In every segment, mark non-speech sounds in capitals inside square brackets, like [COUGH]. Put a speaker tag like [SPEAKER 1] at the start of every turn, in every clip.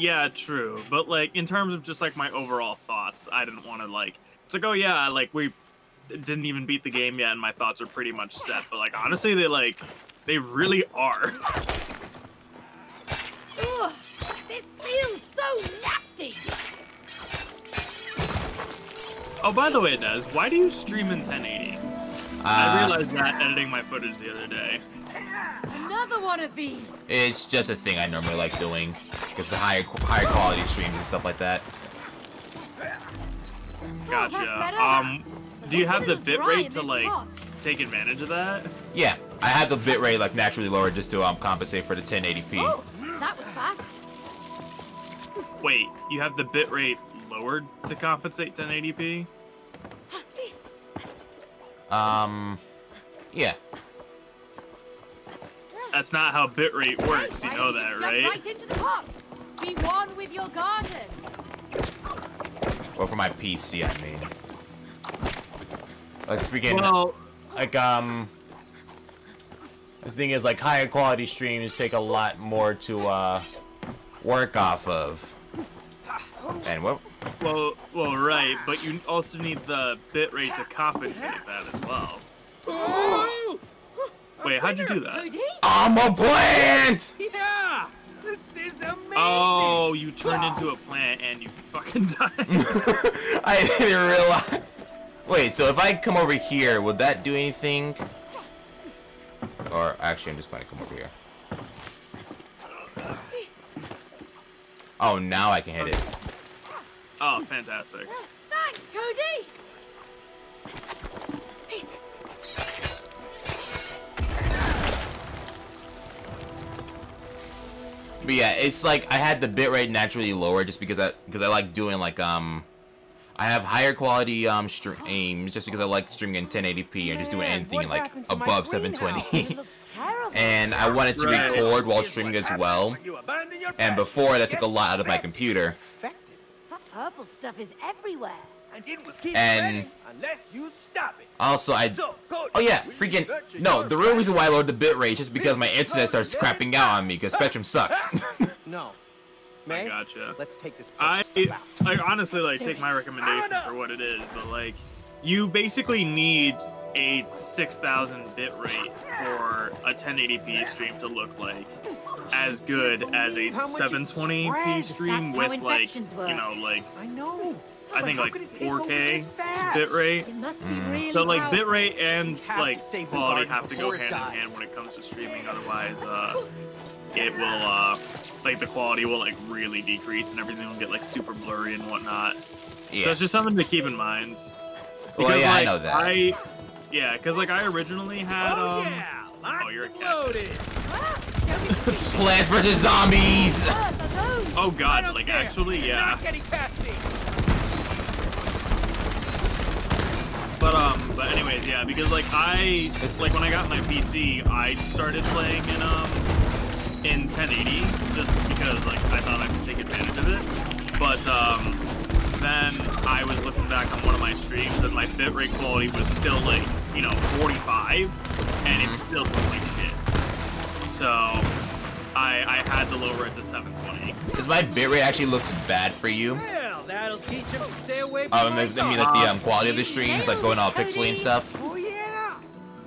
[SPEAKER 1] yeah, true. But like in terms of just like my overall thoughts, I didn't want to like. It's like, oh yeah, like we didn't even beat the game yet, and my thoughts are pretty much set. But like honestly, they like they really are.
[SPEAKER 2] Ugh, this feels so nasty.
[SPEAKER 1] Oh, by the way, Dez, why do you stream in 1080? I
[SPEAKER 3] Uh,
[SPEAKER 1] realized that editing my footage the other day.
[SPEAKER 2] Another one of these.
[SPEAKER 3] it's just a thing I normally like doing because the higher higher quality streams and stuff like that.
[SPEAKER 1] Gotcha. Um, do you have the
[SPEAKER 2] little dry
[SPEAKER 1] bitrate to like
[SPEAKER 2] pot.
[SPEAKER 1] take advantage of that?
[SPEAKER 3] Yeah, I have the bitrate like naturally lowered just to um compensate for the 1080p.
[SPEAKER 2] Oh, that was fast.
[SPEAKER 1] Wait, you have the bitrate lowered to compensate 1080p?
[SPEAKER 3] Um, yeah.
[SPEAKER 1] That's not how bitrate works. You know that, right?
[SPEAKER 2] Jump right into the pot. Be one with your garden.
[SPEAKER 3] Or for my PC, I mean. Like freaking,
[SPEAKER 1] Well,
[SPEAKER 3] like um. The thing is, like higher quality streams take a lot more to uh work off of. And what?
[SPEAKER 1] well, well, right. But you also need the bitrate to compensate that as well. Wait, how'd you do that?
[SPEAKER 2] Cody?
[SPEAKER 3] I'm a plant.
[SPEAKER 4] Yeah! This is amazing!
[SPEAKER 1] Oh, you turned into a plant and you fucking [LAUGHS] died. [LAUGHS]
[SPEAKER 3] I didn't realize. Wait, so if I come over here, would that do anything? Or actually, I'm just going to come over here. Oh, now I can hit it.
[SPEAKER 1] oh, fantastic.
[SPEAKER 2] Thanks, Cody.
[SPEAKER 3] But yeah, it's like I had the bitrate naturally lower just because I because I like doing like um I have higher quality um streams just because I like streaming in 1080p and just doing anything like
[SPEAKER 4] happened to my
[SPEAKER 3] above 720.
[SPEAKER 2] It looks terrible. [LAUGHS]
[SPEAKER 3] and I wanted to record while streaming as well.
[SPEAKER 4] You abandon your
[SPEAKER 3] And
[SPEAKER 4] pet.
[SPEAKER 3] before that took a lot out of my computer.
[SPEAKER 2] Purple stuff is everywhere.
[SPEAKER 4] And it will keep
[SPEAKER 3] And-
[SPEAKER 4] unless you stop it.
[SPEAKER 3] Also, I
[SPEAKER 4] So, Cody,
[SPEAKER 3] Oh yeah, freaking no. The real reason why I lowered the bitrate is just because my internet starts crapping out on me because Spectrum sucks. [LAUGHS]
[SPEAKER 4] No.
[SPEAKER 1] I
[SPEAKER 4] May,
[SPEAKER 1] gotcha.
[SPEAKER 4] let's take this
[SPEAKER 1] I,
[SPEAKER 4] purple stuff out.
[SPEAKER 1] I honestly like
[SPEAKER 2] do
[SPEAKER 1] take my recommendation for what it is, but like, you basically need a 6,000 bit rate for a 1080p stream to look like as good as a
[SPEAKER 4] How much it
[SPEAKER 1] 720p stream
[SPEAKER 2] That's
[SPEAKER 1] with like,
[SPEAKER 2] work.
[SPEAKER 1] you know, like
[SPEAKER 4] I know.
[SPEAKER 1] I think like
[SPEAKER 4] could it take over
[SPEAKER 1] 4K
[SPEAKER 4] this fast?
[SPEAKER 1] bit rate.
[SPEAKER 2] It must be
[SPEAKER 3] Mm.
[SPEAKER 1] So like bitrate and
[SPEAKER 4] We have to
[SPEAKER 1] like
[SPEAKER 4] save
[SPEAKER 1] quality have to go hand in hand when it comes to streaming. Otherwise, uh, it will uh, like the quality will like really decrease and everything will get like super blurry and whatnot.
[SPEAKER 3] Yeah.
[SPEAKER 1] So it's just something to keep in mind.
[SPEAKER 3] Well, yeah, I know that.
[SPEAKER 1] I, yeah, because like I originally had
[SPEAKER 4] Oh
[SPEAKER 1] um.
[SPEAKER 4] yeah, locked
[SPEAKER 1] oh, you're a
[SPEAKER 4] and
[SPEAKER 1] cactus.
[SPEAKER 4] loaded.
[SPEAKER 2] Don't be suspicious.
[SPEAKER 3] Plants versus Zombies.
[SPEAKER 2] Earth are those.
[SPEAKER 1] Oh god, like actually, yeah.
[SPEAKER 4] Not getting past me.
[SPEAKER 1] But um, but anyways, yeah, because like I like when I got my PC, I started playing in um in 1080 just because like I thought I could take advantage of it. But um, then I was looking back on one of my streams and my bitrate quality was still like you know 45, and it still looked like shit. So I I had to lower it to 720.
[SPEAKER 3] Does my bitrate actually looks bad for you?
[SPEAKER 4] Well, that'll teach him to stay away from
[SPEAKER 3] Um, I mean like the um, quality of the streams, like going all pixely and stuff.
[SPEAKER 4] Oh yeah.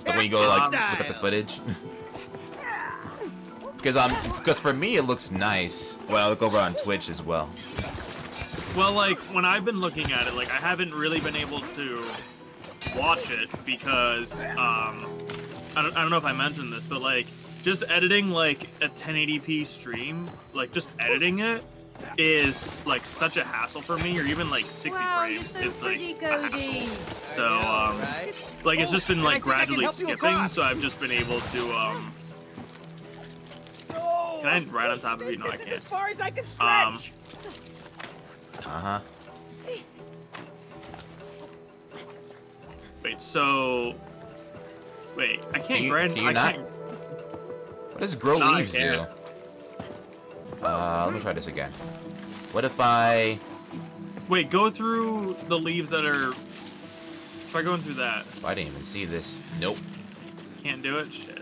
[SPEAKER 3] Like when you go like
[SPEAKER 4] Cactus
[SPEAKER 3] look at the footage. [LAUGHS] Because um, because for me it looks nice when I look over on Twitch as well.
[SPEAKER 1] Well, like when I've been looking at it, like I haven't really been able to watch it because um, I don't, I don't know if I mentioned this, but like just editing like a 1080p stream, like just editing it is like such a hassle for me, or even like 60
[SPEAKER 2] Wow,
[SPEAKER 1] frames.
[SPEAKER 2] so
[SPEAKER 1] it's like a hassle. So um, like it's just been like
[SPEAKER 4] and I think I can
[SPEAKER 1] gradually skipping, so I've just been able to um.
[SPEAKER 4] No,
[SPEAKER 1] Can I ride on top of you? No, I can't.
[SPEAKER 4] as far as I can
[SPEAKER 1] Um,
[SPEAKER 4] stretch.
[SPEAKER 3] Uh huh.
[SPEAKER 1] Wait, so wait, I can't
[SPEAKER 3] you-
[SPEAKER 1] grind.
[SPEAKER 3] can you
[SPEAKER 1] I can't
[SPEAKER 3] What does grow
[SPEAKER 1] No,
[SPEAKER 3] leaves do? Uh, let me try this again. What if I?
[SPEAKER 1] Wait, go through the leaves that are. Try going through that.
[SPEAKER 3] I didn't even see this. Nope.
[SPEAKER 1] Can't do it. Shit.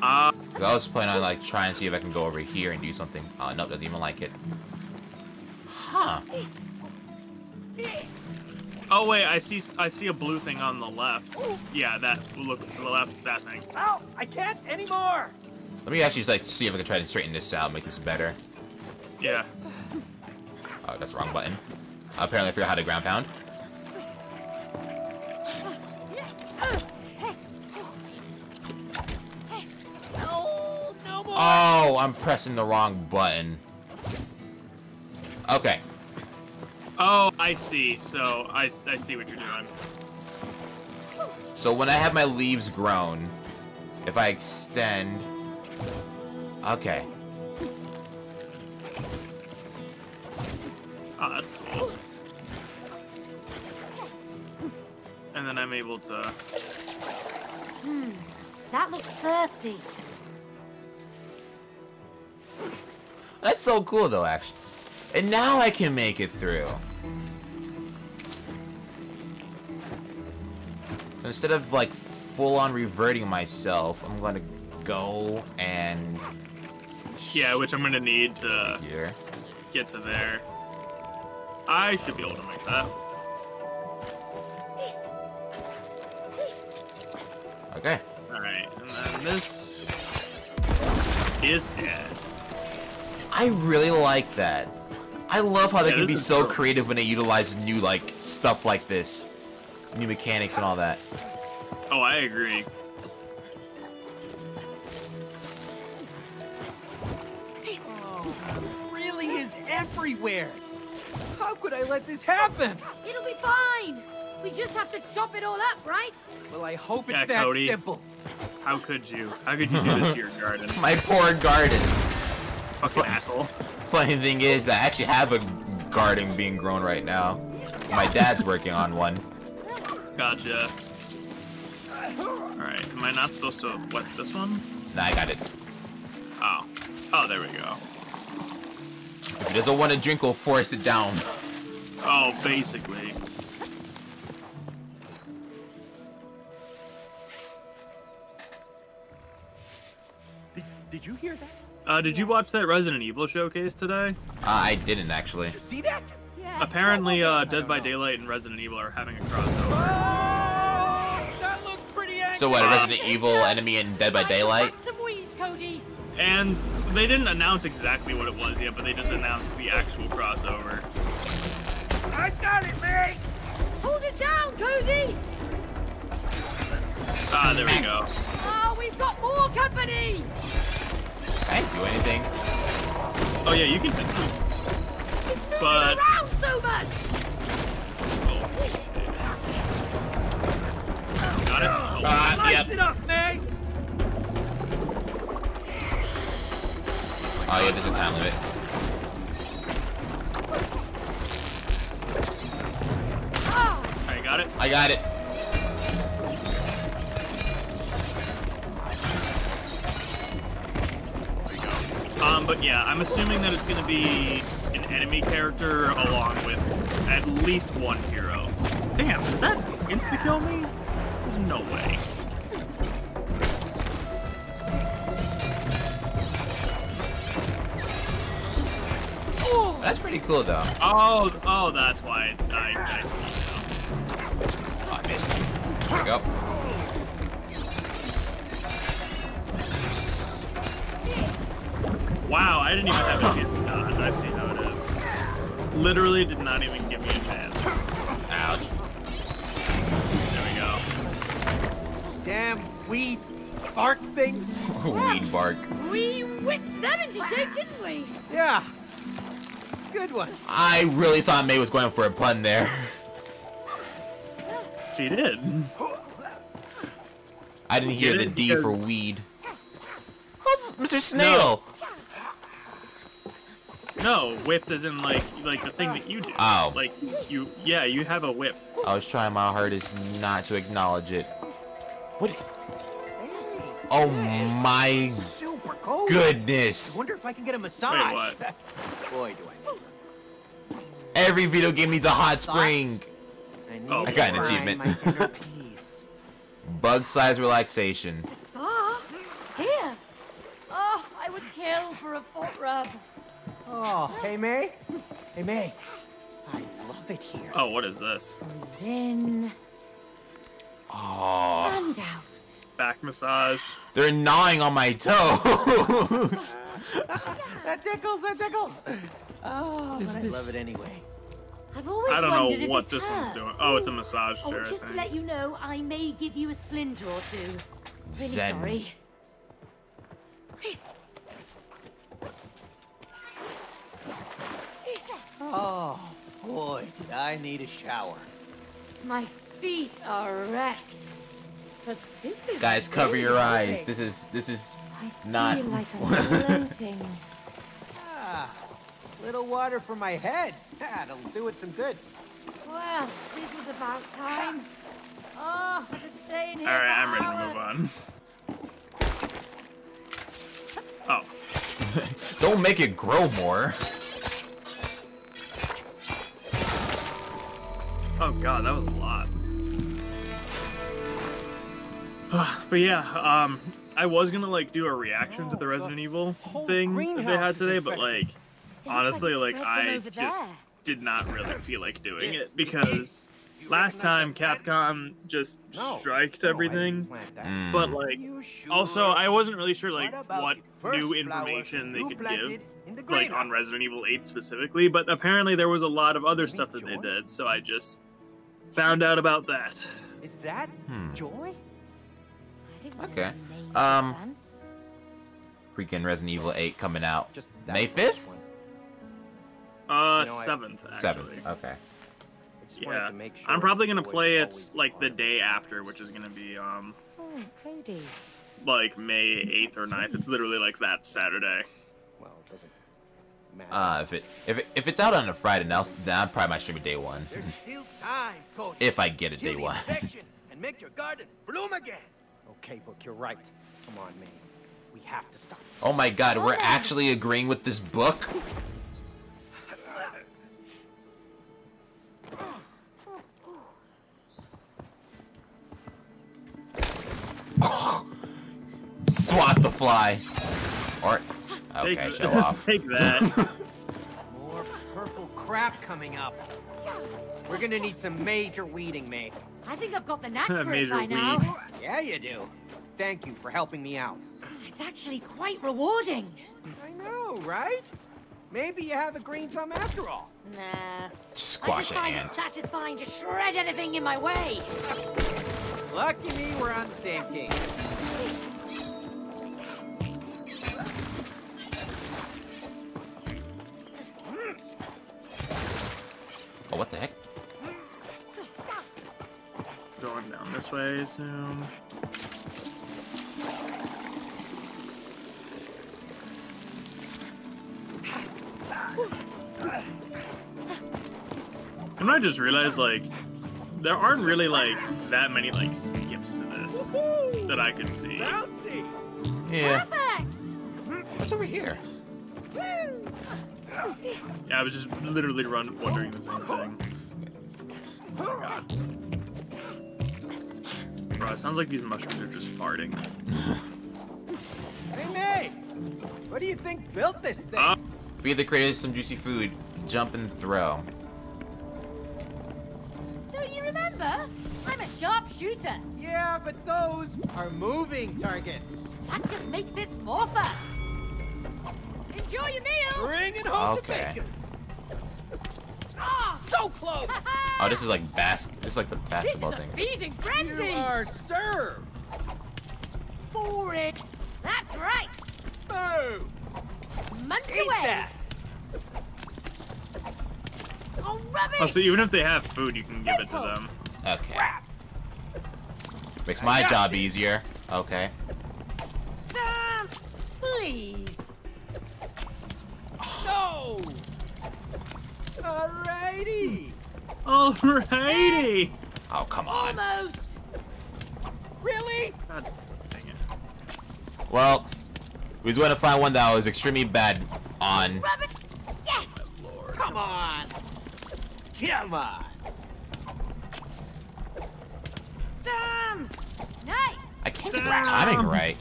[SPEAKER 1] Uh,
[SPEAKER 3] 'Cause I was planning on like trying to see if I can go over here and do something. Oh, nope, doesn't even like it. Huh.
[SPEAKER 1] Oh wait, I see I see a blue thing on the left. Yeah, that look to the left. That thing.
[SPEAKER 4] Ow! I can't anymore!
[SPEAKER 3] Let me actually like see if I can try to straighten this out, make this better.
[SPEAKER 1] Yeah.
[SPEAKER 3] Oh, that's the wrong button. Apparently I forgot how to ground pound.
[SPEAKER 4] No! No more!
[SPEAKER 3] Oh, I'm pressing the wrong button. Okay.
[SPEAKER 1] Oh, I see. So I I see what you're doing.
[SPEAKER 3] So when I have my leaves grown, if I extend... Okay.
[SPEAKER 1] Oh, that's cool. And then I'm able to.
[SPEAKER 2] Hmm, That looks thirsty.
[SPEAKER 3] That's so cool though, actually. And now I can make it through. So instead of like full on reverting myself, I'm gonna go and
[SPEAKER 1] Yeah, which I'm gonna need to
[SPEAKER 3] here.
[SPEAKER 1] get to there. I should be able to make that.
[SPEAKER 3] Okay.
[SPEAKER 1] Alright, and then this is dead.
[SPEAKER 3] I really like that. I love how they
[SPEAKER 1] Yeah,
[SPEAKER 3] can be so
[SPEAKER 1] dope.
[SPEAKER 3] creative when they utilize new like stuff like this. New mechanics and all that.
[SPEAKER 1] Oh, I agree.
[SPEAKER 4] Oh, it really is everywhere! How could I let this happen?
[SPEAKER 2] It'll be fine. We just have to chop it all up, right?
[SPEAKER 4] Well, I hope it's
[SPEAKER 1] Yeah,
[SPEAKER 4] that
[SPEAKER 1] Cody.
[SPEAKER 4] simple.
[SPEAKER 1] How could you? How could you do this to your [LAUGHS] garden?
[SPEAKER 3] My poor garden.
[SPEAKER 1] Fucking asshole.
[SPEAKER 3] Funny thing is that I actually have a garden being grown right now. My dad's working on one.
[SPEAKER 1] Gotcha. Alright, am I not supposed to wet this one?
[SPEAKER 3] Nah, I got it.
[SPEAKER 1] Oh. Oh, there we go.
[SPEAKER 3] If he doesn't want to drink, we'll force it down.
[SPEAKER 1] Oh, basically.
[SPEAKER 4] Did, did you hear that?
[SPEAKER 1] Uh, did you watch that Resident Evil showcase today?
[SPEAKER 3] Uh, I didn't actually.
[SPEAKER 4] Did you see that?
[SPEAKER 2] Yes.
[SPEAKER 1] Apparently,
[SPEAKER 2] what
[SPEAKER 1] uh, Dead by
[SPEAKER 4] I don't know.
[SPEAKER 1] Daylight and Resident Evil are having a crossover.
[SPEAKER 4] Oh, that looks pretty.
[SPEAKER 3] So what, a Resident
[SPEAKER 2] it?
[SPEAKER 3] Evil enemy in Dead by Daylight?
[SPEAKER 2] some weeds, Cody.
[SPEAKER 1] And they didn't announce exactly what it was yet, but they just announced the actual crossover.
[SPEAKER 4] I got it, mate!
[SPEAKER 2] Hold it down, Cody.
[SPEAKER 1] Ah, there we go.
[SPEAKER 2] Oh, we've got more company.
[SPEAKER 3] I didn't do anything.
[SPEAKER 1] Oh yeah, you can.
[SPEAKER 2] It's moving
[SPEAKER 1] But-
[SPEAKER 2] around so much.
[SPEAKER 1] Got it. Oh,
[SPEAKER 3] Uh,
[SPEAKER 4] Slice
[SPEAKER 3] yep.
[SPEAKER 4] it up, May!
[SPEAKER 3] Oh yeah, there's a time limit.
[SPEAKER 2] Ah,
[SPEAKER 1] I got it.
[SPEAKER 3] I got it.
[SPEAKER 1] But yeah, I'm assuming that it's gonna be an enemy character along with at least one hero. Damn, did that insta kill me? There's no way.
[SPEAKER 2] oh,
[SPEAKER 3] That's pretty cool though.
[SPEAKER 1] Oh, oh, that's why I, I see now.
[SPEAKER 3] Oh, I missed. There we go.
[SPEAKER 1] Wow, I didn't even have a chance to dodge. I see how it is. Literally did not even give me a chance.
[SPEAKER 3] Ouch.
[SPEAKER 1] There we go.
[SPEAKER 4] Damn weed bark things. [LAUGHS]
[SPEAKER 3] Weed bark.
[SPEAKER 2] we whipped them into shape, didn't we?
[SPEAKER 4] Yeah. Good one.
[SPEAKER 3] I really thought May was going for a pun there.
[SPEAKER 1] She did.
[SPEAKER 3] I didn't hear
[SPEAKER 1] Get
[SPEAKER 3] the? D for weed. [LAUGHS] Oh, Mr. Snail.
[SPEAKER 1] No, whipped as in like like the thing that you do.
[SPEAKER 3] Oh.
[SPEAKER 1] Like you, yeah, you have a whip.
[SPEAKER 3] I was trying my hardest not to acknowledge it. What?
[SPEAKER 4] Hey,
[SPEAKER 3] Oh
[SPEAKER 4] this
[SPEAKER 3] my
[SPEAKER 4] is super cool. I wonder if I can get a massage.
[SPEAKER 1] what? [LAUGHS]
[SPEAKER 4] Boy, do I need
[SPEAKER 3] Every video game needs a hot spring.
[SPEAKER 4] I,
[SPEAKER 1] Oh, I got
[SPEAKER 3] an achievement.
[SPEAKER 4] my inner [LAUGHS] peace.
[SPEAKER 3] Bug size relaxation.
[SPEAKER 2] Spa. Here. Oh, I would kill for a foot rub.
[SPEAKER 4] Oh, hey May. Hey May. I love it here.
[SPEAKER 1] Oh, what is this?
[SPEAKER 2] In
[SPEAKER 3] Oh,
[SPEAKER 2] and out.
[SPEAKER 1] Back massage.
[SPEAKER 3] they're gnawing on my toes. [LAUGHS]
[SPEAKER 4] That tickles. That tickles. Oh,
[SPEAKER 3] Is
[SPEAKER 4] but I love it anyway.
[SPEAKER 2] I've always
[SPEAKER 1] I don't
[SPEAKER 2] wondered
[SPEAKER 1] know what
[SPEAKER 2] this
[SPEAKER 1] this one's doing. Oh, it's a massage
[SPEAKER 2] Oh,
[SPEAKER 1] chair, I
[SPEAKER 2] just to let you know, I may give you a splinter or two. Really
[SPEAKER 3] Zen.
[SPEAKER 2] sorry.
[SPEAKER 4] Oh, boy, did I need a shower.
[SPEAKER 2] My feet are wrecked. But this is
[SPEAKER 3] Guys, cover
[SPEAKER 2] really
[SPEAKER 3] your eyes. This is this is
[SPEAKER 2] I
[SPEAKER 3] not.
[SPEAKER 2] feel like I'm [LAUGHS] floating.
[SPEAKER 4] Ah, little water for my head. [LAUGHS] That'll do it some good.
[SPEAKER 2] Well, this was about time. Oh, I could stay in here
[SPEAKER 1] All right,
[SPEAKER 2] for
[SPEAKER 1] I'm ready to move on. [LAUGHS] Oh,
[SPEAKER 3] Don't make it grow more.
[SPEAKER 1] Oh god, that was a lot. but yeah, um, I was gonna like do a reaction to the
[SPEAKER 4] Oh,
[SPEAKER 1] Resident
[SPEAKER 4] the
[SPEAKER 1] Evil thing that they had today, but like, honestly, like I just
[SPEAKER 2] there.
[SPEAKER 1] did not really feel like doing
[SPEAKER 4] This
[SPEAKER 1] it because last time Capcom just
[SPEAKER 4] No,
[SPEAKER 1] striked
[SPEAKER 4] no,
[SPEAKER 1] everything.
[SPEAKER 4] plant that.
[SPEAKER 3] Mm.
[SPEAKER 1] But like,
[SPEAKER 4] sure?
[SPEAKER 1] also I wasn't really sure like
[SPEAKER 4] What
[SPEAKER 1] what new information they could give,
[SPEAKER 4] the
[SPEAKER 1] like on? Resident Evil 8 specifically. But apparently there was a lot of other stuff that they did, so I just found out about that.
[SPEAKER 4] Is that
[SPEAKER 3] Hmm.
[SPEAKER 4] joy?
[SPEAKER 2] I didn't know
[SPEAKER 3] Okay.
[SPEAKER 2] the name of
[SPEAKER 3] Um. Freaking Resident Evil 8 coming out
[SPEAKER 4] Just
[SPEAKER 3] May 5th?
[SPEAKER 1] Uh,
[SPEAKER 4] You know, I-
[SPEAKER 1] seventh actually.
[SPEAKER 3] Seventh. Okay.
[SPEAKER 4] I just wanted
[SPEAKER 1] Yeah,
[SPEAKER 4] to make sure
[SPEAKER 1] I'm probably gonna play
[SPEAKER 4] always
[SPEAKER 1] it like the day after, which is gonna be um
[SPEAKER 2] Oh, Cody.
[SPEAKER 1] like May 8th or 9th. It's literally like that Saturday.
[SPEAKER 3] Uh, if it if it, if it's out on a Friday, now then I probably might stream it day one.
[SPEAKER 4] There's still time, Cody.
[SPEAKER 3] if I get it
[SPEAKER 4] Kill
[SPEAKER 3] day one. [LAUGHS]
[SPEAKER 4] and make your garden bloom again. Okay, Book, you're right. Come on, man. We have to stop. this.
[SPEAKER 3] oh my God, we're actually agreeing with this book. [LAUGHS] Swat the fly. Or okay,
[SPEAKER 1] Take,
[SPEAKER 3] show off. [LAUGHS]
[SPEAKER 1] take that.
[SPEAKER 4] More purple crap coming up. We're gonna need some major weeding, mate.
[SPEAKER 2] I think I've got the knack [LAUGHS] for it
[SPEAKER 1] Major
[SPEAKER 2] by
[SPEAKER 1] weed.
[SPEAKER 2] now.
[SPEAKER 4] Yeah, you do. Thank you for helping me out.
[SPEAKER 2] It's actually quite rewarding.
[SPEAKER 4] I know, right? Maybe you have a green thumb after all.
[SPEAKER 2] Nah.
[SPEAKER 3] Squash I
[SPEAKER 2] just
[SPEAKER 3] it,
[SPEAKER 2] find it satisfying to shred anything in my way.
[SPEAKER 4] Lucky me, we're on the same team.
[SPEAKER 3] Oh, what the heck?
[SPEAKER 1] Going down this way, I assume. And I just realized, like, there aren't really, like, that many, like, skips to this that I could see.
[SPEAKER 4] Bouncy!
[SPEAKER 3] Yeah.
[SPEAKER 2] Perfect!
[SPEAKER 3] What's over here?
[SPEAKER 1] Yeah, I was just literally run wondering the same thing. Bro, it sounds like these mushrooms are just farting.
[SPEAKER 4] Hey, May! What do you think built this thing?
[SPEAKER 1] Uh,
[SPEAKER 3] Feed the creators some juicy food. Jump and throw.
[SPEAKER 2] Don't you remember? I'm a sharpshooter.
[SPEAKER 4] yeah, but those are moving targets.
[SPEAKER 2] That just makes this more fun. Enjoy your meal!
[SPEAKER 4] Bringing home
[SPEAKER 3] Okay.
[SPEAKER 4] the bacon.
[SPEAKER 2] Ah!
[SPEAKER 4] So close! [LAUGHS]
[SPEAKER 3] Oh, this is like bas. This is like the
[SPEAKER 2] This is
[SPEAKER 3] basketball
[SPEAKER 2] a
[SPEAKER 3] thing.
[SPEAKER 2] feeding frenzy.
[SPEAKER 4] You are served.
[SPEAKER 2] For it! That's right!
[SPEAKER 4] Boom!
[SPEAKER 2] Munch
[SPEAKER 4] Eat
[SPEAKER 2] away!
[SPEAKER 4] that!
[SPEAKER 2] Oh, rubbish!
[SPEAKER 1] oh, so even if they have food, you can give it to them.
[SPEAKER 3] Okay.
[SPEAKER 4] Crap!
[SPEAKER 3] Makes my job
[SPEAKER 4] this.
[SPEAKER 3] easier. Okay.
[SPEAKER 4] Alrighty!
[SPEAKER 1] Alrighty!
[SPEAKER 3] Oh, come on.
[SPEAKER 2] Almost.
[SPEAKER 4] Really?
[SPEAKER 1] God dang it.
[SPEAKER 3] Well, we was going to find one that was extremely bad on.
[SPEAKER 2] Rubbish. Yes!
[SPEAKER 1] Oh, Lord.
[SPEAKER 4] Come on! Come on!
[SPEAKER 2] Damn! Nice!
[SPEAKER 3] I can't get the timing right.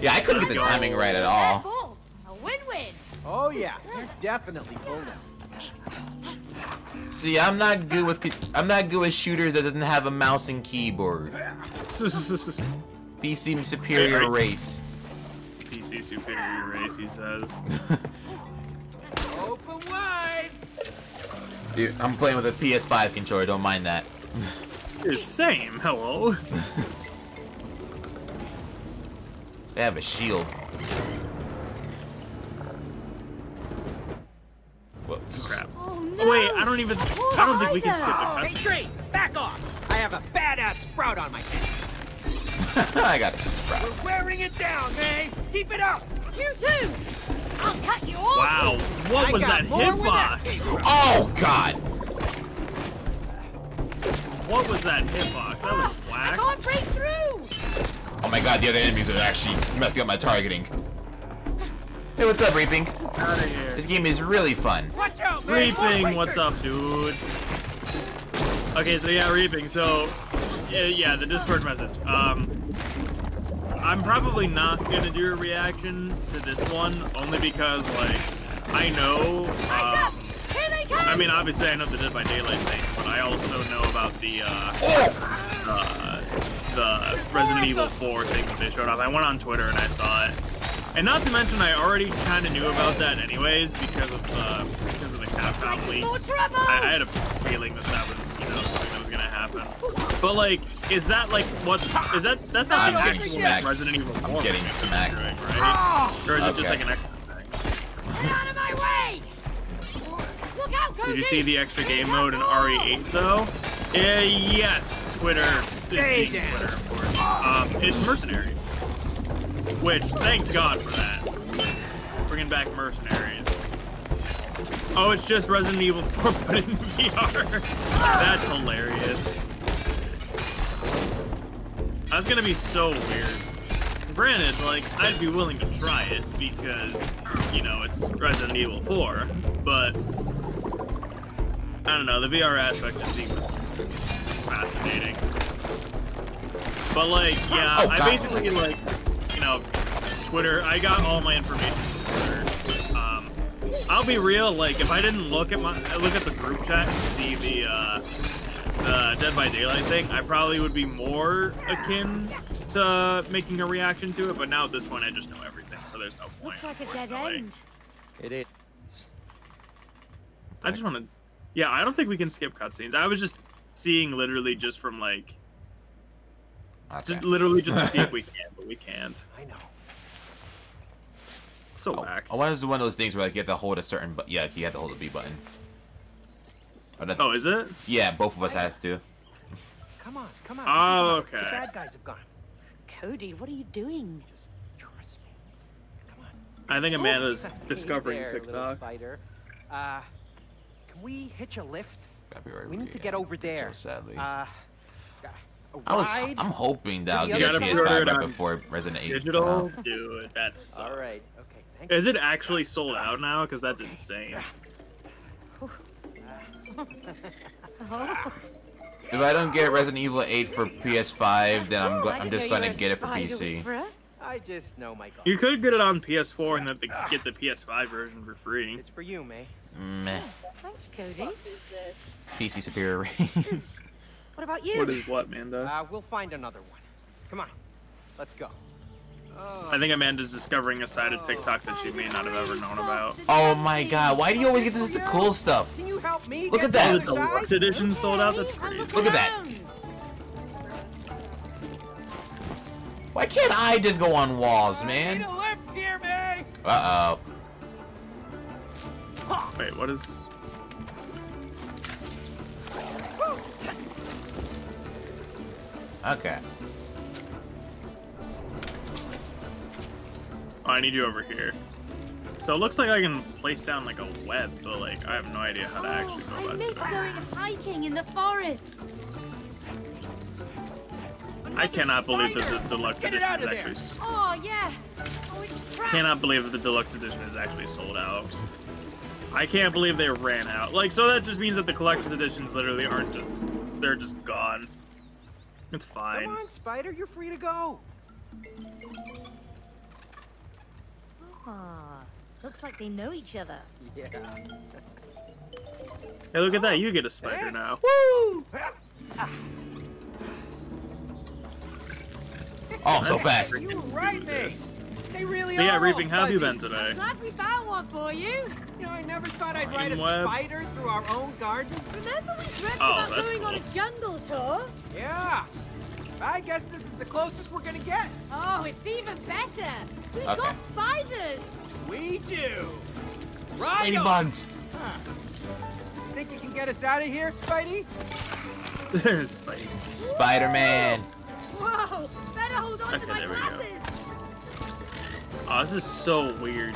[SPEAKER 3] Yeah, I couldn't get the timing right at all.
[SPEAKER 2] Careful. A win-win.
[SPEAKER 4] Oh yeah, you're definitely full now.
[SPEAKER 3] See, I'm not good with I'm not good with shooter that doesn't have a mouse and keyboard. [LAUGHS] PC superior
[SPEAKER 1] Hey,
[SPEAKER 3] race.
[SPEAKER 1] PC superior race, he says. [LAUGHS]
[SPEAKER 4] Open wide.
[SPEAKER 3] Dude, I'm playing with a PS5 controller. Don't mind that. [LAUGHS]
[SPEAKER 1] It's same. Hello.
[SPEAKER 3] They have a shield. Whoops.
[SPEAKER 1] Crap.
[SPEAKER 2] Oh no.
[SPEAKER 1] Oh, wait, I don't even. I don't think we can skip the
[SPEAKER 2] Either.
[SPEAKER 4] Hey,
[SPEAKER 1] cutscene.
[SPEAKER 4] Tree, back off! I have a badass sprout on my head. [LAUGHS]
[SPEAKER 3] I got a sprout.
[SPEAKER 4] We're wearing it down, May. Keep it up.
[SPEAKER 2] You too. I'll cut you off.
[SPEAKER 1] Wow, what
[SPEAKER 4] I
[SPEAKER 1] was that
[SPEAKER 4] more where
[SPEAKER 1] hitbox?
[SPEAKER 3] Oh God!
[SPEAKER 1] What was that hitbox? That was
[SPEAKER 2] Ah, I can't break through.
[SPEAKER 3] Oh my God! The other enemies are actually messing up my targeting. Hey, what's up, Reaping?
[SPEAKER 1] Out of here.
[SPEAKER 3] This game is really fun.
[SPEAKER 4] Watch out, May.
[SPEAKER 1] Reaping, what's up, dude? Okay, so yeah, reaping. So, yeah, yeah, the Discord message. Um, I'm probably not gonna do a reaction to this one, only because like I know. Um,
[SPEAKER 2] Here they come.
[SPEAKER 1] I mean, obviously I know the Dead by Daylight thing, but I also know about the uh, uh, the Resident Evil 4 thing that they showed off. I went on Twitter and I saw it. And not to mention, I already kind of knew about that anyways because of the because of the Capcom leaks. I, I had a feeling that that was you know something that was gonna happen. But like, is that like what is that? That's not
[SPEAKER 3] I'm
[SPEAKER 1] the
[SPEAKER 3] getting
[SPEAKER 1] actual
[SPEAKER 3] smacked.
[SPEAKER 1] Resident Evil 4
[SPEAKER 3] I'm getting smacked.
[SPEAKER 1] you're doing, right? Or is it just like an extra thing?
[SPEAKER 2] Get out of my way. Look out, Cody.
[SPEAKER 1] Did you see the extra game mode in RE8 though? Uh, yes, Twitter.
[SPEAKER 4] Stay
[SPEAKER 1] Disney
[SPEAKER 4] down.
[SPEAKER 1] Twitter, of course. Um, it's Mercenaries. Which, thank God for that. Bringing back Mercenaries. Oh, it's just Resident Evil [LAUGHS] 4 put in VR. That's hilarious. That's gonna be so weird. Granted, like, I'd be willing to try it because, you know, it's Resident Evil 4, but I don't know, the VR aspect just seems fascinating. But like, yeah,
[SPEAKER 3] Oh,
[SPEAKER 1] I basically like, you know, Twitter. I got all my information from Twitter. Um, I'll be real. Like, if I didn't look at my look at the group chat and see the uh, the Dead by Daylight thing, I probably would be more akin to making a reaction to it. But now at this point, I just know everything, so there's no point.
[SPEAKER 2] Looks like a dead end.
[SPEAKER 4] It is.
[SPEAKER 1] I just want to. Yeah, I don't think we can skip cutscenes. I was just seeing literally just from like,
[SPEAKER 3] Okay.
[SPEAKER 1] just literally just to see if we can, but we can't. [LAUGHS]
[SPEAKER 4] I know.
[SPEAKER 1] So
[SPEAKER 3] Oh,
[SPEAKER 1] whack.
[SPEAKER 3] I wonder if it's one of those things where like you have to hold a certain but yeah, you have to hold the B button. Or that-
[SPEAKER 1] Oh, is it?
[SPEAKER 3] yeah, both of us have to.
[SPEAKER 4] Come on, come on.
[SPEAKER 1] Oh,
[SPEAKER 4] come on.
[SPEAKER 1] okay.
[SPEAKER 4] The bad guys have gone.
[SPEAKER 2] Cody, what are you doing?
[SPEAKER 4] Just trust me. Come on.
[SPEAKER 1] I think Amanda's
[SPEAKER 4] Hey
[SPEAKER 1] discovering
[SPEAKER 4] there, little
[SPEAKER 1] TikTok.
[SPEAKER 4] Spider. Uh, can we hitch a lift?
[SPEAKER 3] Gotta be right
[SPEAKER 4] We need to get over there.
[SPEAKER 3] Sadly.
[SPEAKER 4] Uh, a
[SPEAKER 3] I was. I'm hoping that I'll
[SPEAKER 4] the
[SPEAKER 3] get a. PS5 right before Resident 8.
[SPEAKER 1] Digital, dude, that sucks.
[SPEAKER 4] All right. Okay. Thank
[SPEAKER 1] Is it actually sold out now? Because that's insane.
[SPEAKER 2] Oh, [LAUGHS]
[SPEAKER 3] If I don't get Resident Evil 8 for PS5, then I'm go-
[SPEAKER 2] I
[SPEAKER 3] I'm just gonna get it for PC.
[SPEAKER 4] I just know my God.
[SPEAKER 1] You could get it on PS4 and then get the PS5 version for free.
[SPEAKER 4] It's for you, May.
[SPEAKER 3] Meh.
[SPEAKER 2] Thanks, Cody.
[SPEAKER 3] PC superior race. [LAUGHS]
[SPEAKER 2] What about you?
[SPEAKER 1] What is what, Amanda?
[SPEAKER 4] Uh, we'll find another one. Come on. Let's go. Oh,
[SPEAKER 1] I think Amanda's discovering a side of TikTok that she may not have ever known about.
[SPEAKER 3] oh my god, why do you always get this the cool stuff?
[SPEAKER 4] Can you help me?
[SPEAKER 3] Look at that.
[SPEAKER 1] The
[SPEAKER 4] the
[SPEAKER 1] deluxe edition sold out. That's crazy.
[SPEAKER 2] look
[SPEAKER 3] Look at that. Why can't I just go on walls, man?
[SPEAKER 4] need a lift here, May.
[SPEAKER 3] Uh oh.
[SPEAKER 1] Wait, what is?
[SPEAKER 3] Okay.
[SPEAKER 1] Oh, I need you over here. So it looks like I can place down like a web, but like I have no idea how to actually go about it.
[SPEAKER 2] I miss
[SPEAKER 1] it.
[SPEAKER 2] going hiking in the forests.
[SPEAKER 1] I cannot believe that the deluxe
[SPEAKER 4] Get
[SPEAKER 1] edition is
[SPEAKER 4] there.
[SPEAKER 1] actually.
[SPEAKER 2] Oh, yeah. Oh.
[SPEAKER 1] Cannot believe that the deluxe edition is actually sold out. I can't believe they ran out. Like, so that just means that the collector's editions literally aren't just. They're just gone. It's fine.
[SPEAKER 4] Come on, Spider. You're free to go.
[SPEAKER 2] Ah, looks like they know each other.
[SPEAKER 4] Yeah.
[SPEAKER 1] Hey, look at that. You get a spider now.
[SPEAKER 4] Woo!
[SPEAKER 3] Oh, I'm so fast.
[SPEAKER 4] You were right,
[SPEAKER 1] do
[SPEAKER 4] mate.
[SPEAKER 1] this.
[SPEAKER 4] They really
[SPEAKER 1] But yeah,
[SPEAKER 4] are.
[SPEAKER 1] Reaping, how have you been today?
[SPEAKER 2] I'm Glad we found one for you.
[SPEAKER 4] You know, I never thought I'd ride a
[SPEAKER 1] Web.
[SPEAKER 4] spider through our own garden.
[SPEAKER 2] Remember we dreamt
[SPEAKER 1] Oh,
[SPEAKER 2] about
[SPEAKER 1] that's
[SPEAKER 2] going on a jungle tour?
[SPEAKER 4] Yeah. I guess this is the closest we're gonna get.
[SPEAKER 2] Oh, it's even better. We've
[SPEAKER 3] Okay.
[SPEAKER 2] got spiders.
[SPEAKER 4] We do.
[SPEAKER 3] Spidey
[SPEAKER 4] Right on.
[SPEAKER 3] bugs.
[SPEAKER 4] Think you can get us out of here, Spidey? [LAUGHS]
[SPEAKER 1] Spidey.
[SPEAKER 3] Spider-Man.
[SPEAKER 2] Whoa, better hold on
[SPEAKER 1] Okay,
[SPEAKER 2] to my
[SPEAKER 1] there go.
[SPEAKER 2] glasses.
[SPEAKER 1] Oh, this is so weird.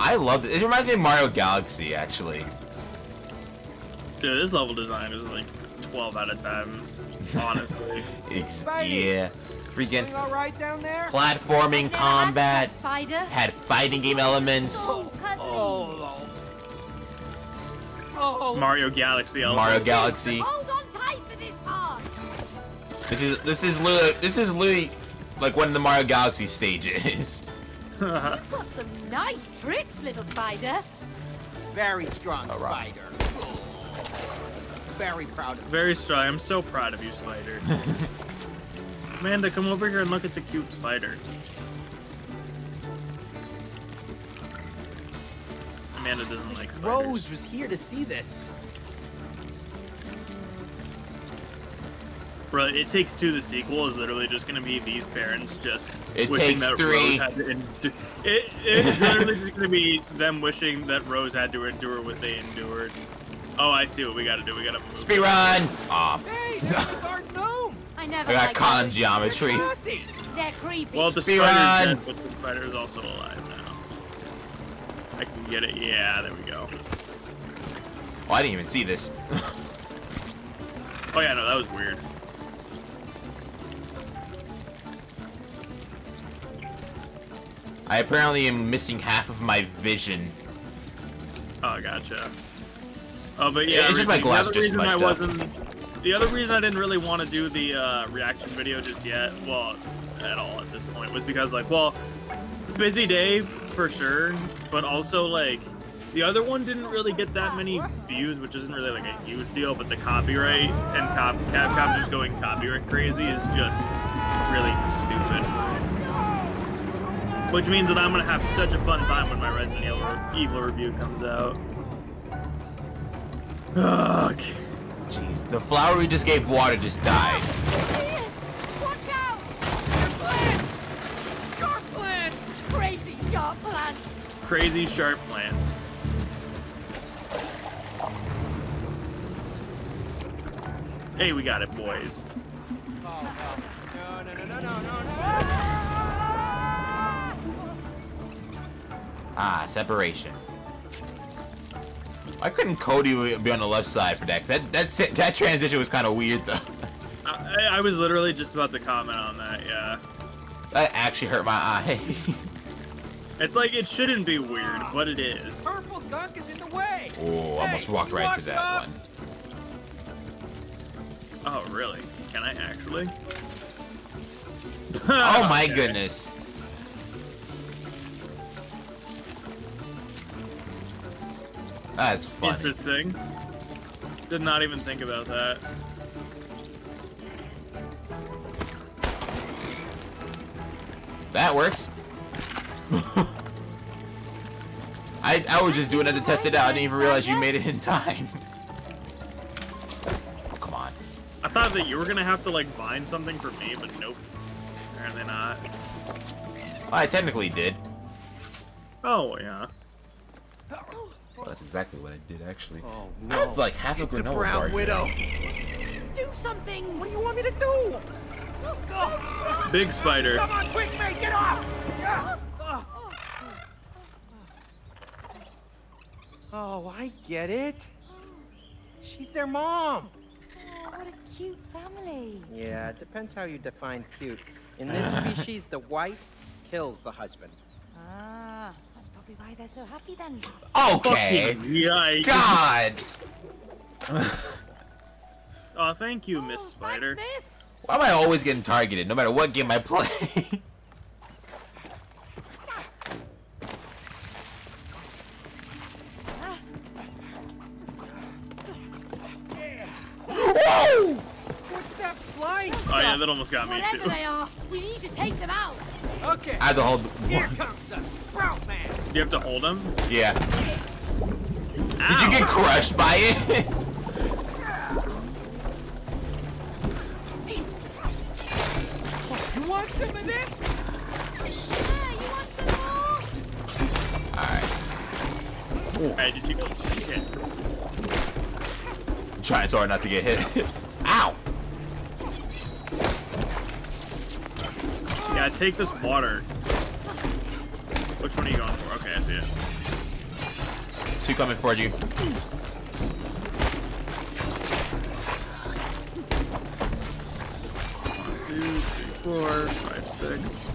[SPEAKER 3] I love it. It reminds me of Mario Galaxy, actually.
[SPEAKER 1] Dude, this level design is like 12 out of 10. [LAUGHS] Honestly.
[SPEAKER 3] It's, yeah. Freaking
[SPEAKER 4] Doing all right down there?
[SPEAKER 3] platforming
[SPEAKER 2] Never
[SPEAKER 3] combat.
[SPEAKER 2] had Spider.
[SPEAKER 3] Had fighting game elements.
[SPEAKER 2] Oh.
[SPEAKER 4] Oh. Oh.
[SPEAKER 1] Mario Galaxy.
[SPEAKER 3] Mario. Galaxy.
[SPEAKER 2] Hold on tight for this.
[SPEAKER 3] This is this is literally this is literally like one of the Mario Galaxy stages.
[SPEAKER 2] You got some nice tricks, little spider.
[SPEAKER 4] Very strong
[SPEAKER 3] All right.
[SPEAKER 4] spider. Very proud of you.
[SPEAKER 1] Very strong. I'm so proud of you, Spider. [LAUGHS] Amanda, come over here and look at the cute spider. Amanda doesn't like spiders.
[SPEAKER 4] Rose was here to see this.
[SPEAKER 1] Bro, It Takes Two, the sequel, is literally just gonna be these parents just
[SPEAKER 3] It
[SPEAKER 1] wishing
[SPEAKER 3] Takes
[SPEAKER 1] that
[SPEAKER 3] Three.
[SPEAKER 1] Rose had to endu- it, it's literally just gonna be them wishing that Rose had to endure what they endured. Oh, I see what we gotta do. We gotta move.
[SPEAKER 3] Speed run. Aw.
[SPEAKER 4] Hey, that's our gnome.
[SPEAKER 2] I never
[SPEAKER 3] I got
[SPEAKER 2] liked
[SPEAKER 3] caught in
[SPEAKER 2] those.
[SPEAKER 3] geometry.
[SPEAKER 4] Classy.
[SPEAKER 2] They're creepy.
[SPEAKER 1] Well, the
[SPEAKER 3] Speed
[SPEAKER 1] spider's
[SPEAKER 3] run.
[SPEAKER 1] dead, but the spider is also alive now. I can get it. Yeah, there we go.
[SPEAKER 3] Oh, I didn't even see this.
[SPEAKER 1] Oh yeah, no, that was weird.
[SPEAKER 3] I apparently am missing half of my vision.
[SPEAKER 1] Oh, gotcha. Oh, but yeah,
[SPEAKER 3] It's just my glass just
[SPEAKER 1] reason I
[SPEAKER 3] up.
[SPEAKER 1] wasn't. The other reason I didn't really want to do the uh, reaction video just yet, well, at all at this point, was because like, well, busy day for sure, but also like, the other one didn't really get that many views, which isn't really like a huge deal. But the copyright and cop- Capcom just going copyright crazy is just really stupid. Which means that I'm gonna have such a fun time when my Resident Evil, Evil review comes out. Ugh.
[SPEAKER 3] Jeez. The flower we just gave water just died.
[SPEAKER 2] Watch out!
[SPEAKER 4] Sharp plants.
[SPEAKER 2] Crazy sharp plants.
[SPEAKER 1] Crazy sharp plants. Hey, we got it, boys.
[SPEAKER 3] Ah, separation. Why couldn't Cody be on the left side for that? That that's that transition was kind of weird though. [LAUGHS]
[SPEAKER 1] I, I was literally just about to comment on that, yeah.
[SPEAKER 3] That actually hurt my eye. [LAUGHS]
[SPEAKER 1] It's like, it shouldn't be weird, but it is.
[SPEAKER 4] Purple gunk is in the way.
[SPEAKER 3] oh, almost walked right to that
[SPEAKER 4] up?
[SPEAKER 3] one.
[SPEAKER 1] Oh, really? Can I actually?
[SPEAKER 3] Oh my [LAUGHS]
[SPEAKER 1] Okay.
[SPEAKER 3] goodness. That's funny.
[SPEAKER 1] Interesting. Did not even think about that.
[SPEAKER 3] That works. I I was just doing it to test it out. I didn't even realize you made it in time. Oh, [LAUGHS] come on.
[SPEAKER 1] I thought that you were gonna have to like find something for me, but nope. Apparently not.
[SPEAKER 3] Well, I technically did.
[SPEAKER 1] Oh yeah.
[SPEAKER 3] Well, that's exactly what I did actually.
[SPEAKER 4] Oh
[SPEAKER 3] I have like half a
[SPEAKER 4] It's a
[SPEAKER 3] granola
[SPEAKER 4] brown
[SPEAKER 3] bar here.
[SPEAKER 4] widow.
[SPEAKER 2] Do something.
[SPEAKER 4] What do you want me to do? Go.
[SPEAKER 1] Big spider.
[SPEAKER 4] Come on, quick, mate, get off! Yeah. Oh. Oh, I get it. She's their mom.
[SPEAKER 2] Oh, what a cute family.
[SPEAKER 5] Yeah, it depends how you define cute. In this [LAUGHS] species, the wife kills the husband.
[SPEAKER 2] Ah, that's probably why they're so happy then.
[SPEAKER 3] Okay.
[SPEAKER 1] Yikes.
[SPEAKER 3] God. [LAUGHS]
[SPEAKER 1] Oh, thank you, Miss
[SPEAKER 2] Oh,
[SPEAKER 1] Spider.
[SPEAKER 2] Thanks, miss.
[SPEAKER 3] Why am I always getting targeted, no matter what game I play? [LAUGHS]
[SPEAKER 1] Oh, that almost got me
[SPEAKER 2] Whatever
[SPEAKER 1] too.
[SPEAKER 2] they are, we need to take them out.
[SPEAKER 4] Okay,
[SPEAKER 3] I had to hold.
[SPEAKER 4] here comes the Sprout Man.
[SPEAKER 1] You have to hold him.
[SPEAKER 3] Yeah. Did you get crushed by it?
[SPEAKER 4] You want some of this?
[SPEAKER 2] Yeah, you want some more?
[SPEAKER 3] Alright.
[SPEAKER 1] Hey, did you go shit?
[SPEAKER 3] I'm trying so hard not to get hit. [LAUGHS] Ow!
[SPEAKER 1] Yeah, take this water. Which one are you going for? Okay, I see it.
[SPEAKER 3] Two coming for you.
[SPEAKER 1] One, two, three, four, five, six.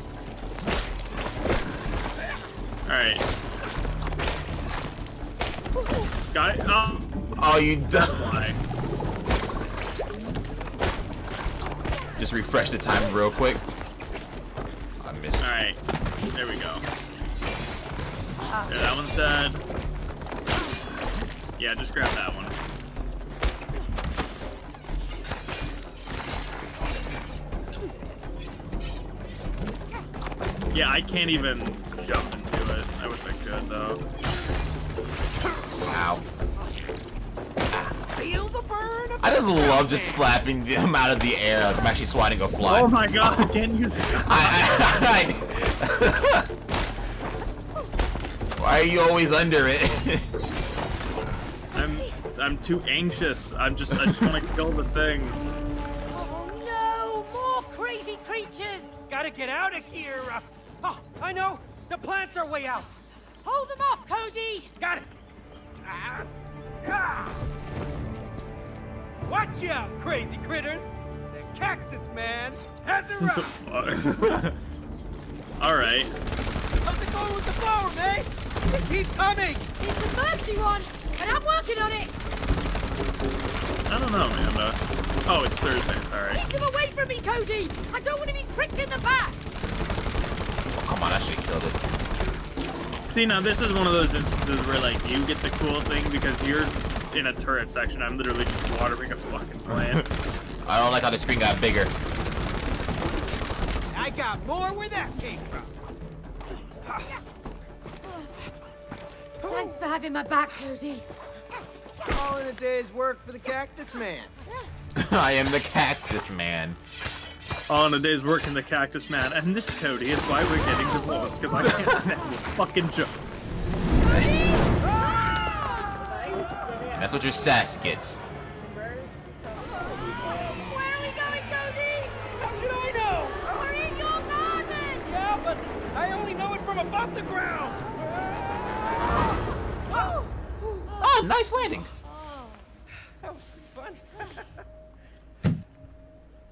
[SPEAKER 1] Alright. Got it? Oh,
[SPEAKER 3] Oh, you done.
[SPEAKER 1] why?
[SPEAKER 3] Just refresh the time real quick. Missed.
[SPEAKER 1] Alright. There we go. Okay, that one's dead. Yeah, just grab that one. Yeah, I can't even jump into it. I wish I could, though.
[SPEAKER 3] Wow. I just love just slapping them out of the air. Like I'm actually swatting a fly.
[SPEAKER 1] Oh my god, can you
[SPEAKER 3] I, I, I- Why are you always under it?
[SPEAKER 1] I'm I'm too anxious. I'm just I just want to kill the things.
[SPEAKER 2] Oh no, more crazy creatures!
[SPEAKER 4] Gotta get out of here. Uh, oh, I know. The plants are way out.
[SPEAKER 2] Hold them off, Cody!
[SPEAKER 4] Got it. Watch out, crazy critters. The cactus man has arrived. [LAUGHS]
[SPEAKER 1] Alright.
[SPEAKER 4] How's it going with the flower, May? It keeps coming.
[SPEAKER 2] It's a thirsty one, and I'm working on it!
[SPEAKER 1] I don't know, Amanda. Oh, it's Thursday, sorry.
[SPEAKER 2] Keep them away from me, Cody! I don't want to be pricked in the back!
[SPEAKER 3] Oh, Come on, I should have killed it.
[SPEAKER 1] See, now this is one of those instances where, like, you get the cool thing because you're in a turret section. I'm literally just watering a fucking plant. [LAUGHS]
[SPEAKER 3] I don't like how the screen got bigger.
[SPEAKER 4] I got more where that came from.
[SPEAKER 2] Thanks for having my back, Cody.
[SPEAKER 4] All in a day's work for the cactus man. [LAUGHS]
[SPEAKER 3] I am the cactus man.
[SPEAKER 1] All in a day's work in the Cactus Man. And this, Cody, is why we're getting divorced, because I can't stand your fucking jokes.
[SPEAKER 3] I what your sass gets.
[SPEAKER 4] above the ground.
[SPEAKER 2] Oh!
[SPEAKER 3] Oh, nice landing.
[SPEAKER 4] That was fun.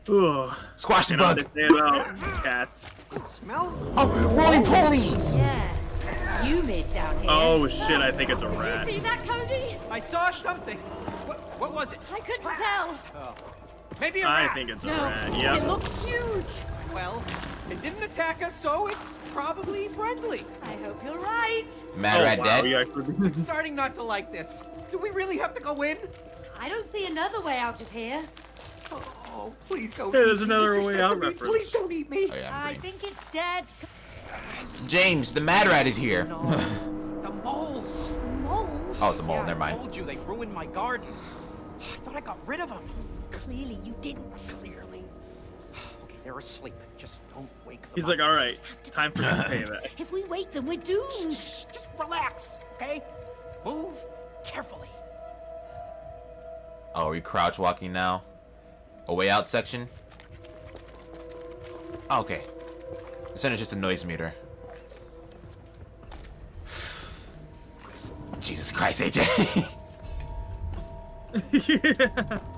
[SPEAKER 1] Ugh.
[SPEAKER 3] Squash the bug.
[SPEAKER 1] they say about cats.
[SPEAKER 4] It smells.
[SPEAKER 3] Oh, roly polies.
[SPEAKER 2] Yeah. Humid down here.
[SPEAKER 1] Oh shit, I think it's a rat.
[SPEAKER 2] Did
[SPEAKER 1] rat.
[SPEAKER 2] you see that, Cody?
[SPEAKER 4] I saw something. What, what was it?
[SPEAKER 2] I couldn't tell. Oh.
[SPEAKER 4] Maybe a
[SPEAKER 1] I
[SPEAKER 4] rat.
[SPEAKER 1] think it's a
[SPEAKER 2] No,
[SPEAKER 1] rat,
[SPEAKER 2] it looks huge.
[SPEAKER 4] Well, it didn't attack us, so it's probably friendly.
[SPEAKER 2] I hope you're right.
[SPEAKER 3] Mad
[SPEAKER 1] oh,
[SPEAKER 3] rat
[SPEAKER 1] wow,
[SPEAKER 3] dead.
[SPEAKER 1] you actually- [LAUGHS]
[SPEAKER 4] Starting not to like this. Do we really have to go in?
[SPEAKER 2] I don't see another way out of here.
[SPEAKER 4] Oh, please don't.
[SPEAKER 1] Hey,
[SPEAKER 4] eat
[SPEAKER 1] there's
[SPEAKER 4] me,
[SPEAKER 1] another
[SPEAKER 4] Mr.
[SPEAKER 1] way out reference.
[SPEAKER 4] Please don't eat me.
[SPEAKER 3] Oh yeah, I'm
[SPEAKER 2] I
[SPEAKER 3] green.
[SPEAKER 2] think it's dead.
[SPEAKER 3] James, the mad rat is here.
[SPEAKER 4] No, the moles.
[SPEAKER 2] The Moles?
[SPEAKER 3] oh, it's a mole.
[SPEAKER 4] yeah,
[SPEAKER 3] Never
[SPEAKER 4] I told you they ruined my garden. I thought I got rid of them.
[SPEAKER 2] Clearly you didn't.
[SPEAKER 4] Clearly. Okay, they're asleep. Just don't wake them
[SPEAKER 1] He's
[SPEAKER 4] up.
[SPEAKER 1] like, alright, time for some [LAUGHS] payback.
[SPEAKER 2] If we wake them, we're doomed.
[SPEAKER 4] Shh, just relax, okay? Move carefully.
[SPEAKER 3] Oh, are we crouch walking now? A way out section? Oh, okay. The center's just a noise meter. Jesus Christ, AJ.
[SPEAKER 1] yeah. [LAUGHS]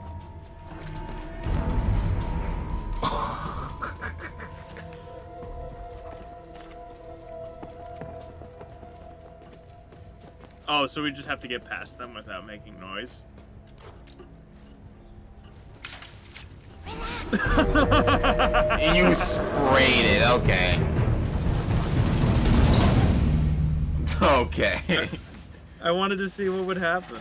[SPEAKER 1] Oh, so we just have to get past them without making noise? [LAUGHS]
[SPEAKER 3] you sprayed it, okay. Okay.
[SPEAKER 1] I wanted to see what would happen.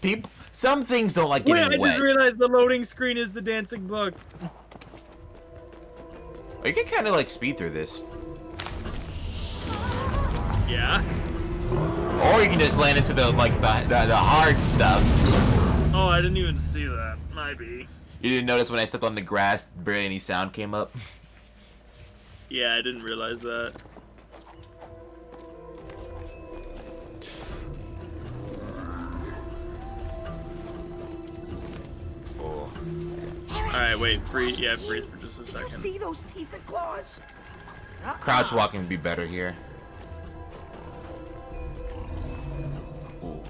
[SPEAKER 3] People, some things don't like getting Wait,
[SPEAKER 1] I
[SPEAKER 3] wet.
[SPEAKER 1] just realized the loading screen is the dancing book.
[SPEAKER 3] You can kind of like speed through this,
[SPEAKER 1] Yeah.
[SPEAKER 3] or you can just land into the like the the, the hard stuff.
[SPEAKER 1] Oh, I didn't even see that. Might be.
[SPEAKER 3] You didn't notice when I stepped on the grass, barely any sound came up.
[SPEAKER 1] Yeah, I didn't realize that.
[SPEAKER 3] Oh.
[SPEAKER 1] Alright, wait, freeze. Yeah, freeze for just a
[SPEAKER 4] You
[SPEAKER 1] second.
[SPEAKER 4] see those teeth and claws? Uh-uh.
[SPEAKER 3] Crouch walking would be better here. Ooh,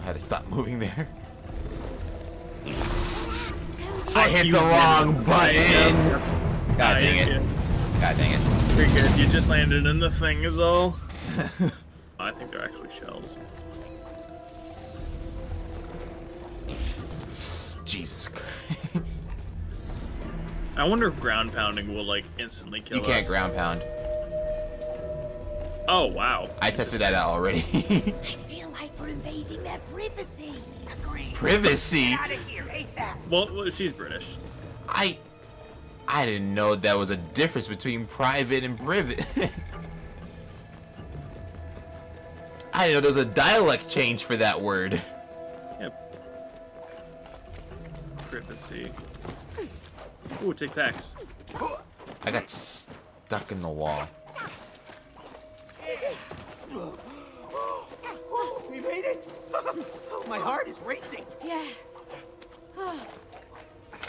[SPEAKER 3] I had to stop [LAUGHS] moving there. I hit
[SPEAKER 1] you,
[SPEAKER 3] the
[SPEAKER 1] man.
[SPEAKER 3] wrong button. God dang it. God dang it.
[SPEAKER 1] yeah. Pretty good. You just landed in the thing is all. [LAUGHS] I think they're actually shells.
[SPEAKER 3] Jesus Christ.
[SPEAKER 1] I wonder if ground pounding will like instantly kill us.
[SPEAKER 3] You can't ground pound.
[SPEAKER 1] Oh wow.
[SPEAKER 3] I tested that out already. [LAUGHS]
[SPEAKER 2] I feel like we're invading their privacy.
[SPEAKER 4] Agreed.
[SPEAKER 3] Privacy.
[SPEAKER 4] Out of here, ASAP.
[SPEAKER 1] Well, well, she's British.
[SPEAKER 3] I I didn't know there was a difference between private and privet. [LAUGHS] I didn't know there was a dialect change for that word.
[SPEAKER 1] Yep. Privacy. Ooh, Tic Tacs.
[SPEAKER 3] I got stuck in the wall.
[SPEAKER 4] We made it. [LAUGHS] My heart is racing.
[SPEAKER 2] Yeah. Oh.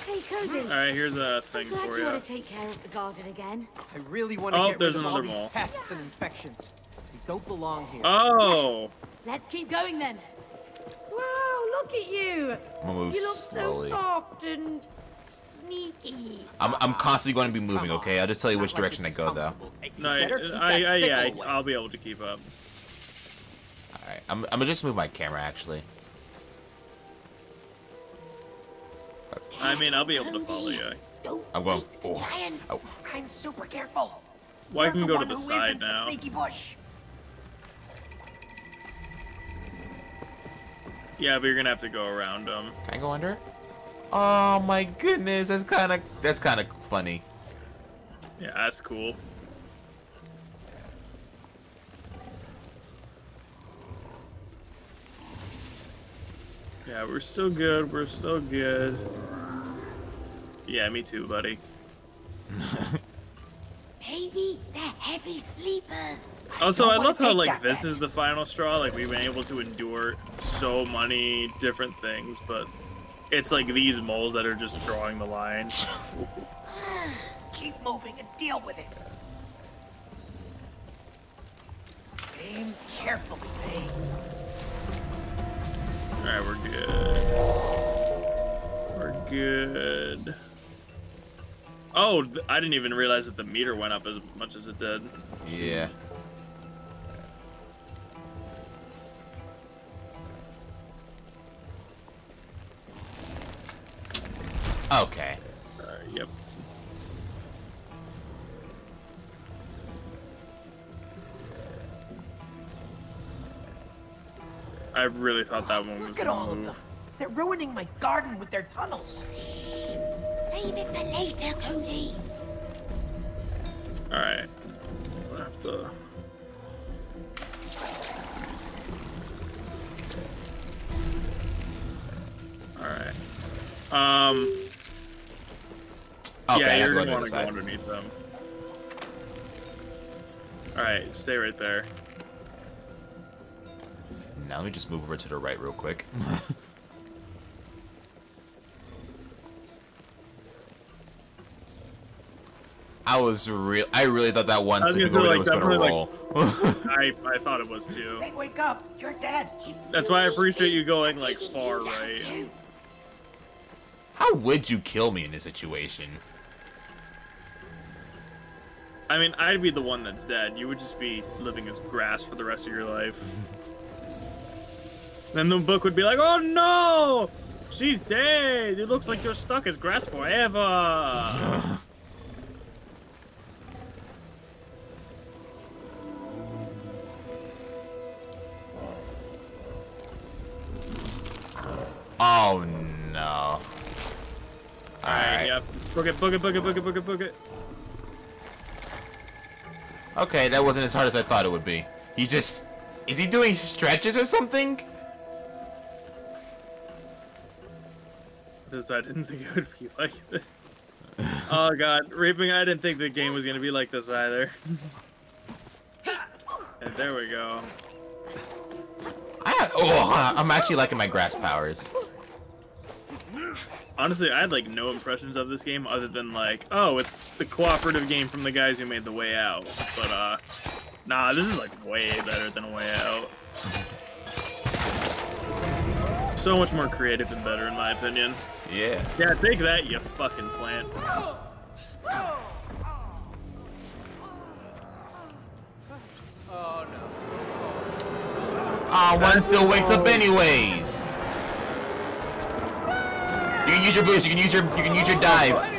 [SPEAKER 2] Hey, Cody.
[SPEAKER 1] All right, here's a thing
[SPEAKER 2] Glad
[SPEAKER 1] for
[SPEAKER 2] you
[SPEAKER 1] you.
[SPEAKER 2] want to take care of the garden again.
[SPEAKER 4] I really want to
[SPEAKER 1] Oh,
[SPEAKER 4] get
[SPEAKER 1] there's
[SPEAKER 4] rid of all
[SPEAKER 1] another
[SPEAKER 4] these pests and infections. They don't belong here.
[SPEAKER 1] Oh,
[SPEAKER 2] Let's keep going then. Wow, look at you.
[SPEAKER 3] Move
[SPEAKER 2] You look
[SPEAKER 3] slowly.
[SPEAKER 2] so soft and sneaky.
[SPEAKER 3] I'm, I'm constantly going to be moving, okay? I'll just tell you which direction I go, though.
[SPEAKER 4] comfortable. Hey, you
[SPEAKER 1] no, I, I, I yeah. I'll be able to keep up.
[SPEAKER 3] Alright, I'm, I'm gonna just move my camera, actually.
[SPEAKER 1] I mean, I'll be able to follow you.
[SPEAKER 3] I'm going-
[SPEAKER 2] wake
[SPEAKER 3] oh, oh.
[SPEAKER 4] I'm super careful.
[SPEAKER 1] Well, I
[SPEAKER 4] You're
[SPEAKER 1] can
[SPEAKER 4] the
[SPEAKER 1] go to
[SPEAKER 4] one
[SPEAKER 1] the
[SPEAKER 4] who
[SPEAKER 1] side
[SPEAKER 4] isn't the
[SPEAKER 1] now.
[SPEAKER 4] Sneaky bush.
[SPEAKER 1] Yeah, but you're gonna have to go around them.
[SPEAKER 3] Can I go under? Oh my goodness, that's kind of that's kind of funny.
[SPEAKER 1] Yeah, that's cool. Yeah, we're still good. We're still good. Yeah, me too, buddy. [LAUGHS]
[SPEAKER 2] Maybe they're heavy sleepers.
[SPEAKER 1] Also,
[SPEAKER 4] don't
[SPEAKER 1] I love how like this
[SPEAKER 4] bet.
[SPEAKER 1] is the final straw. Like we've been able to endure so many different things, but it's like these moles that are just drawing the line. [LAUGHS] [SIGHS]
[SPEAKER 4] Keep moving and deal with it. Aim carefully, babe.
[SPEAKER 1] All right, we're good. We're good. Oh, I didn't even realize that the meter went up as much as it did.
[SPEAKER 3] Yeah. Okay.
[SPEAKER 1] I really thought that one was
[SPEAKER 4] Look at
[SPEAKER 1] gonna
[SPEAKER 4] all of them. They're ruining my garden with their tunnels. Shh.
[SPEAKER 2] Save it for later, Cody.
[SPEAKER 1] All right. I have to. All right. Um.
[SPEAKER 3] Okay,
[SPEAKER 1] yeah, you're gonna want to go underneath them. All right, stay right there.
[SPEAKER 3] Now let me just move over to the right real quick. [LAUGHS] I was real. I really thought that one
[SPEAKER 1] I was
[SPEAKER 3] second
[SPEAKER 1] gonna
[SPEAKER 3] over was gonna
[SPEAKER 1] definitely,
[SPEAKER 3] roll.
[SPEAKER 1] I I thought it was too.
[SPEAKER 4] Hey, wake up. You're dead.
[SPEAKER 1] That's why I appreciate you going like far right.
[SPEAKER 2] too.
[SPEAKER 3] How would you kill me in this situation?
[SPEAKER 1] I mean, I'd be the one that's dead. You would just be living as grass for the rest of your life. [LAUGHS] then the book would be like, "Oh no, she's dead. It looks like you're stuck as grass forever."
[SPEAKER 3] Oh no.
[SPEAKER 1] Alright, yep. Book it, book it, book it, book it, book it, book it.
[SPEAKER 3] Okay, that wasn't as hard as I thought it would be. He just... Is he doing stretches or something?
[SPEAKER 1] This I didn't [LAUGHS] think it would be like this. oh god, raping! I didn't think the game was gonna be like this either. [LAUGHS] and there we go.
[SPEAKER 3] I, oh, I'm actually liking my grass powers.
[SPEAKER 1] Honestly, I had like no impressions of this game other than like, oh, it's the cooperative game from the guys who made The Way Out. But uh, nah, this is like way better than Way Out. So much more creative and better, in my opinion.
[SPEAKER 3] Yeah.
[SPEAKER 1] Yeah, take that, you fucking plant.
[SPEAKER 4] Oh no.
[SPEAKER 3] Ah, one still wakes up anyways. You can use your boost. You can use your. You can use your dive.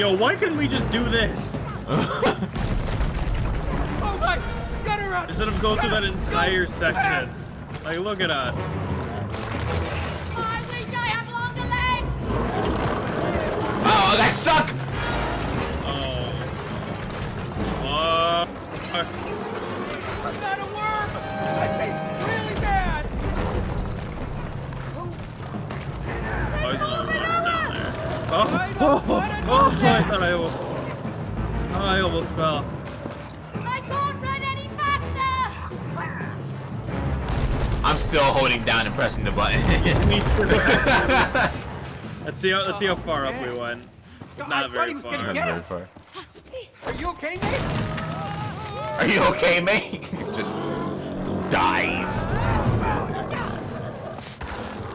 [SPEAKER 1] Yo, why couldn't we just do this? [LAUGHS]
[SPEAKER 4] Oh my! Get her out!
[SPEAKER 1] Instead of going through that entire
[SPEAKER 4] Go
[SPEAKER 1] section.
[SPEAKER 4] fast.
[SPEAKER 1] Like, look at us.
[SPEAKER 2] I wish I had longer legs!
[SPEAKER 3] Oh, that got stuck.
[SPEAKER 1] Thought I almost, oh, I almost fell.
[SPEAKER 2] I can't run any faster!
[SPEAKER 3] I'm still holding down and pressing the button. [LAUGHS]
[SPEAKER 1] Let's see how let's see how far up we went.
[SPEAKER 4] I
[SPEAKER 1] Not
[SPEAKER 4] thought
[SPEAKER 1] very
[SPEAKER 4] he was
[SPEAKER 1] far.
[SPEAKER 4] gonna get us. Are you okay, mate?
[SPEAKER 3] Are you okay, mate? [LAUGHS] Just dies.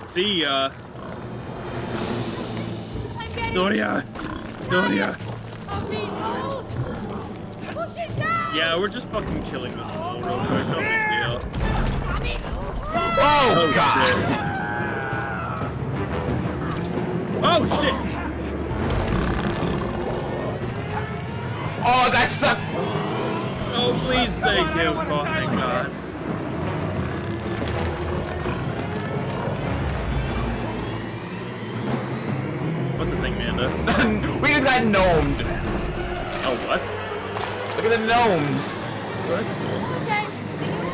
[SPEAKER 1] See ya, Doria. Doria.
[SPEAKER 2] of these moles! Push it down!
[SPEAKER 1] Yeah, we're just fucking killing this mole real quick. No big deal.
[SPEAKER 3] Oh,
[SPEAKER 1] Oh
[SPEAKER 3] God.
[SPEAKER 1] shit. Oh shit.
[SPEAKER 3] Oh, that's the.
[SPEAKER 1] Oh please, thank
[SPEAKER 4] Come on, I
[SPEAKER 1] you. Oh thank God. [LAUGHS]
[SPEAKER 3] we just got gnomed.
[SPEAKER 1] Oh what?
[SPEAKER 3] Look at the gnomes.
[SPEAKER 1] Oh, that's cool.
[SPEAKER 2] Okay,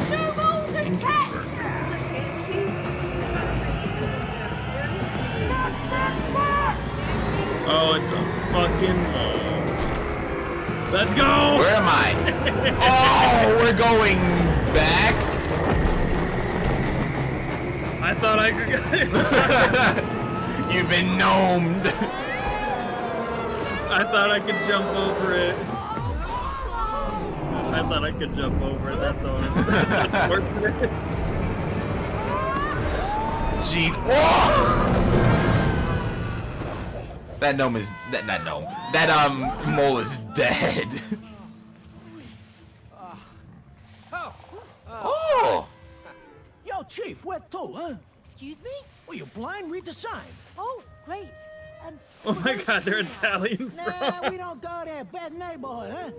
[SPEAKER 2] two moles and cats!
[SPEAKER 1] Oh, it's a fucking mole. Let's go!
[SPEAKER 3] Where am I? [LAUGHS] Oh, we're going back.
[SPEAKER 1] I thought I could. [LAUGHS]
[SPEAKER 3] You've been gnomed.
[SPEAKER 1] I thought I could jump over it. I thought I could jump over it, that's all it's [LAUGHS] worth.
[SPEAKER 3] Jeez. Whoa! That gnome is that not gnome. That um mole is dead.
[SPEAKER 4] Oh, [LAUGHS]
[SPEAKER 3] Oh.
[SPEAKER 6] Yo, Chief, where to, huh?
[SPEAKER 2] Excuse me?
[SPEAKER 6] Well, you blind? Read the sign.
[SPEAKER 2] Oh, great.
[SPEAKER 1] Oh my god, they're Italian
[SPEAKER 6] Nah, we don't go there. Bad neighborhood, huh?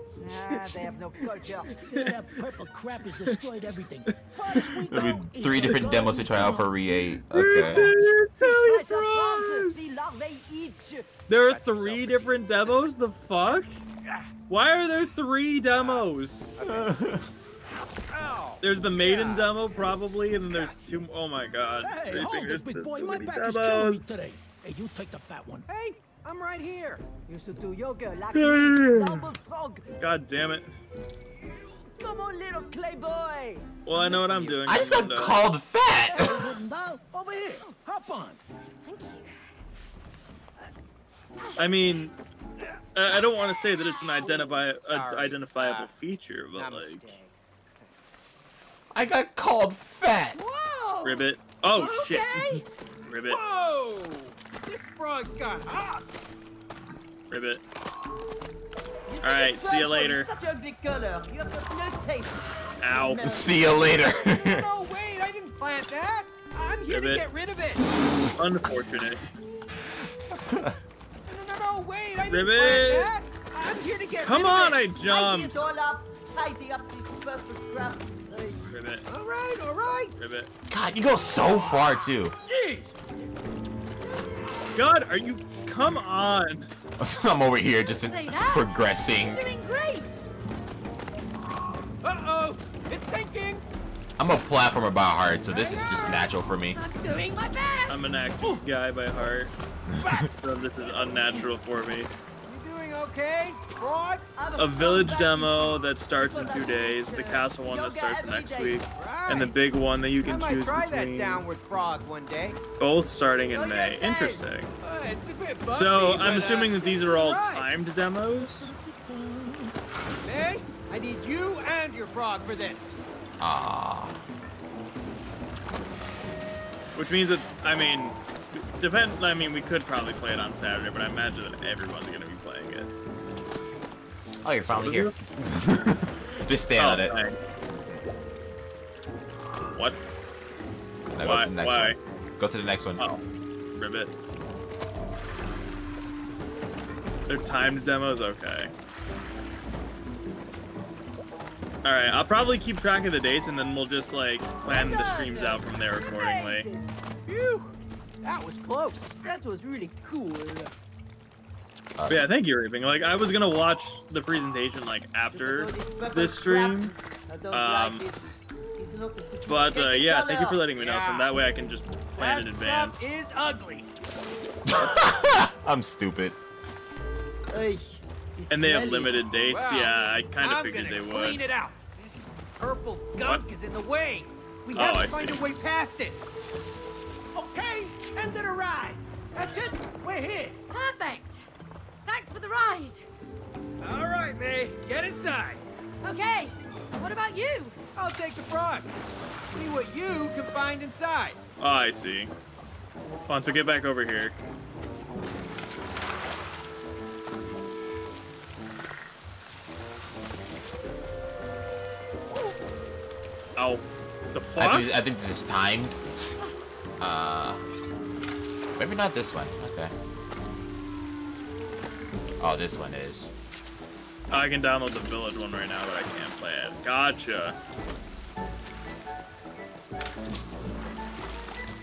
[SPEAKER 7] Nah, they have no culture.
[SPEAKER 6] Yeah, that purple crap has destroyed everything. Far as we
[SPEAKER 3] There'll
[SPEAKER 6] go,
[SPEAKER 3] be three different demos to try out for
[SPEAKER 6] golden
[SPEAKER 3] Re8.
[SPEAKER 1] They're
[SPEAKER 3] Okay.
[SPEAKER 1] Italian
[SPEAKER 7] Right
[SPEAKER 1] fries.
[SPEAKER 7] three larvae each.
[SPEAKER 1] There are three different demos? The fuck? Why are there three demos? There's the maiden demo probably, and then there's two. Oh my god.
[SPEAKER 6] Hey, hold
[SPEAKER 1] fingers,
[SPEAKER 6] this, big boy. My
[SPEAKER 1] many
[SPEAKER 6] back is killing me today. Hey, you take the fat one.
[SPEAKER 4] Hey, I'm right here.
[SPEAKER 7] Used to do yoga like
[SPEAKER 1] Yeah.
[SPEAKER 7] double frog.
[SPEAKER 1] God damn it.
[SPEAKER 7] Come on, little clay boy.
[SPEAKER 1] Well, I know what I'm doing.
[SPEAKER 3] I just got
[SPEAKER 1] uh,
[SPEAKER 3] called fat.
[SPEAKER 6] Over here. Hop on.
[SPEAKER 2] thank you.
[SPEAKER 1] I mean, I I don't want to say that it's an identify a
[SPEAKER 4] Sorry.
[SPEAKER 1] identifiable
[SPEAKER 4] Uh,
[SPEAKER 1] feature, but like
[SPEAKER 3] I got called fat.
[SPEAKER 2] Whoa!
[SPEAKER 1] ribbit. Oh shit.
[SPEAKER 2] Okay.
[SPEAKER 1] Ribbit.
[SPEAKER 4] Whoa! This frog's got hops.
[SPEAKER 1] Ribbit. Alright, see
[SPEAKER 7] you
[SPEAKER 1] later.
[SPEAKER 7] Such a ugly color. You have no taste.
[SPEAKER 1] Ow.
[SPEAKER 3] See you later. [LAUGHS]
[SPEAKER 4] No, [LAUGHS] wait, I didn't plant that. I'm here to get rid of it.
[SPEAKER 1] Unfortunate.
[SPEAKER 4] No, no, no, no, wait, I didn't
[SPEAKER 1] Ribbit.
[SPEAKER 4] plant that. I'm here to get
[SPEAKER 1] Come
[SPEAKER 4] rid
[SPEAKER 1] on,
[SPEAKER 4] of
[SPEAKER 1] I
[SPEAKER 4] it.
[SPEAKER 7] Tidy
[SPEAKER 1] jumped.
[SPEAKER 7] it all up. Tidy up this purple crap.
[SPEAKER 1] Ribbit.
[SPEAKER 4] All right, all right.
[SPEAKER 1] Ribbit.
[SPEAKER 3] God, you go so far too.
[SPEAKER 1] God, are you? Come on. [LAUGHS]
[SPEAKER 3] I'm over here just
[SPEAKER 2] Say
[SPEAKER 3] progressing.
[SPEAKER 2] You're doing great.
[SPEAKER 4] Uh-oh, it's sinking.
[SPEAKER 3] I'm a platformer by heart, so this is just natural for me.
[SPEAKER 2] I'm doing my best.
[SPEAKER 1] I'm an active guy by heart, [LAUGHS] so this is unnatural for me.
[SPEAKER 4] Okay?
[SPEAKER 7] I'm
[SPEAKER 1] A village demo that starts in two days, the castle one that starts next week, and the big one that you can choose between.
[SPEAKER 4] downward frog one day.
[SPEAKER 1] Both starting in May. Interesting.
[SPEAKER 4] Uh, it's a bit bumpy,
[SPEAKER 1] So I'm
[SPEAKER 4] uh,
[SPEAKER 1] assuming that these are all timed demos.
[SPEAKER 4] May, I need you and your frog for this.
[SPEAKER 3] Ah.
[SPEAKER 1] Which means that I mean, depend. I mean, we could probably play it on Saturday, but I imagine that everyone's gonna be.
[SPEAKER 3] Oh, you're finally here. [LAUGHS] just stand on it.
[SPEAKER 1] Oh, thanks. What?
[SPEAKER 3] Now go to the next
[SPEAKER 1] Why?
[SPEAKER 3] one. Go to the next one.
[SPEAKER 1] Oh, ribbit. They're timed demos. Okay. All right, I'll probably keep track of the dates, and then we'll just like plan the streams out from there accordingly.
[SPEAKER 4] Phew, that was close.
[SPEAKER 7] That was really cool.
[SPEAKER 1] But yeah, thank you, Reaping. Like, I was gonna watch the presentation like after this stream, Um,
[SPEAKER 7] like it. It's not a
[SPEAKER 1] but uh, yeah, thank you for letting me know. So that way I can just plan in advance.
[SPEAKER 4] is ugly. [LAUGHS]
[SPEAKER 3] I'm stupid.
[SPEAKER 1] And they have limited dates. Yeah, I kind of
[SPEAKER 4] I'm
[SPEAKER 1] figured
[SPEAKER 4] gonna
[SPEAKER 1] they
[SPEAKER 4] clean
[SPEAKER 1] would.
[SPEAKER 4] it out. This purple gunk is in the way. We
[SPEAKER 1] Oh,
[SPEAKER 4] have
[SPEAKER 1] I
[SPEAKER 4] to find a way past it. Okay, end of the ride. That's it. We're here.
[SPEAKER 2] Perfect. Thanks for the ride.
[SPEAKER 4] All right, May. Get inside.
[SPEAKER 2] Okay. What about you?
[SPEAKER 4] I'll take the frog. See what you can find inside.
[SPEAKER 1] Oh, I see. Come on, so get back over here. Oh, the
[SPEAKER 3] I
[SPEAKER 1] fuck?
[SPEAKER 3] think, I think this is timed. Uh, maybe not this one. Okay. Oh, this one is.
[SPEAKER 1] I can download the village one right now, but I can't play it. Gotcha.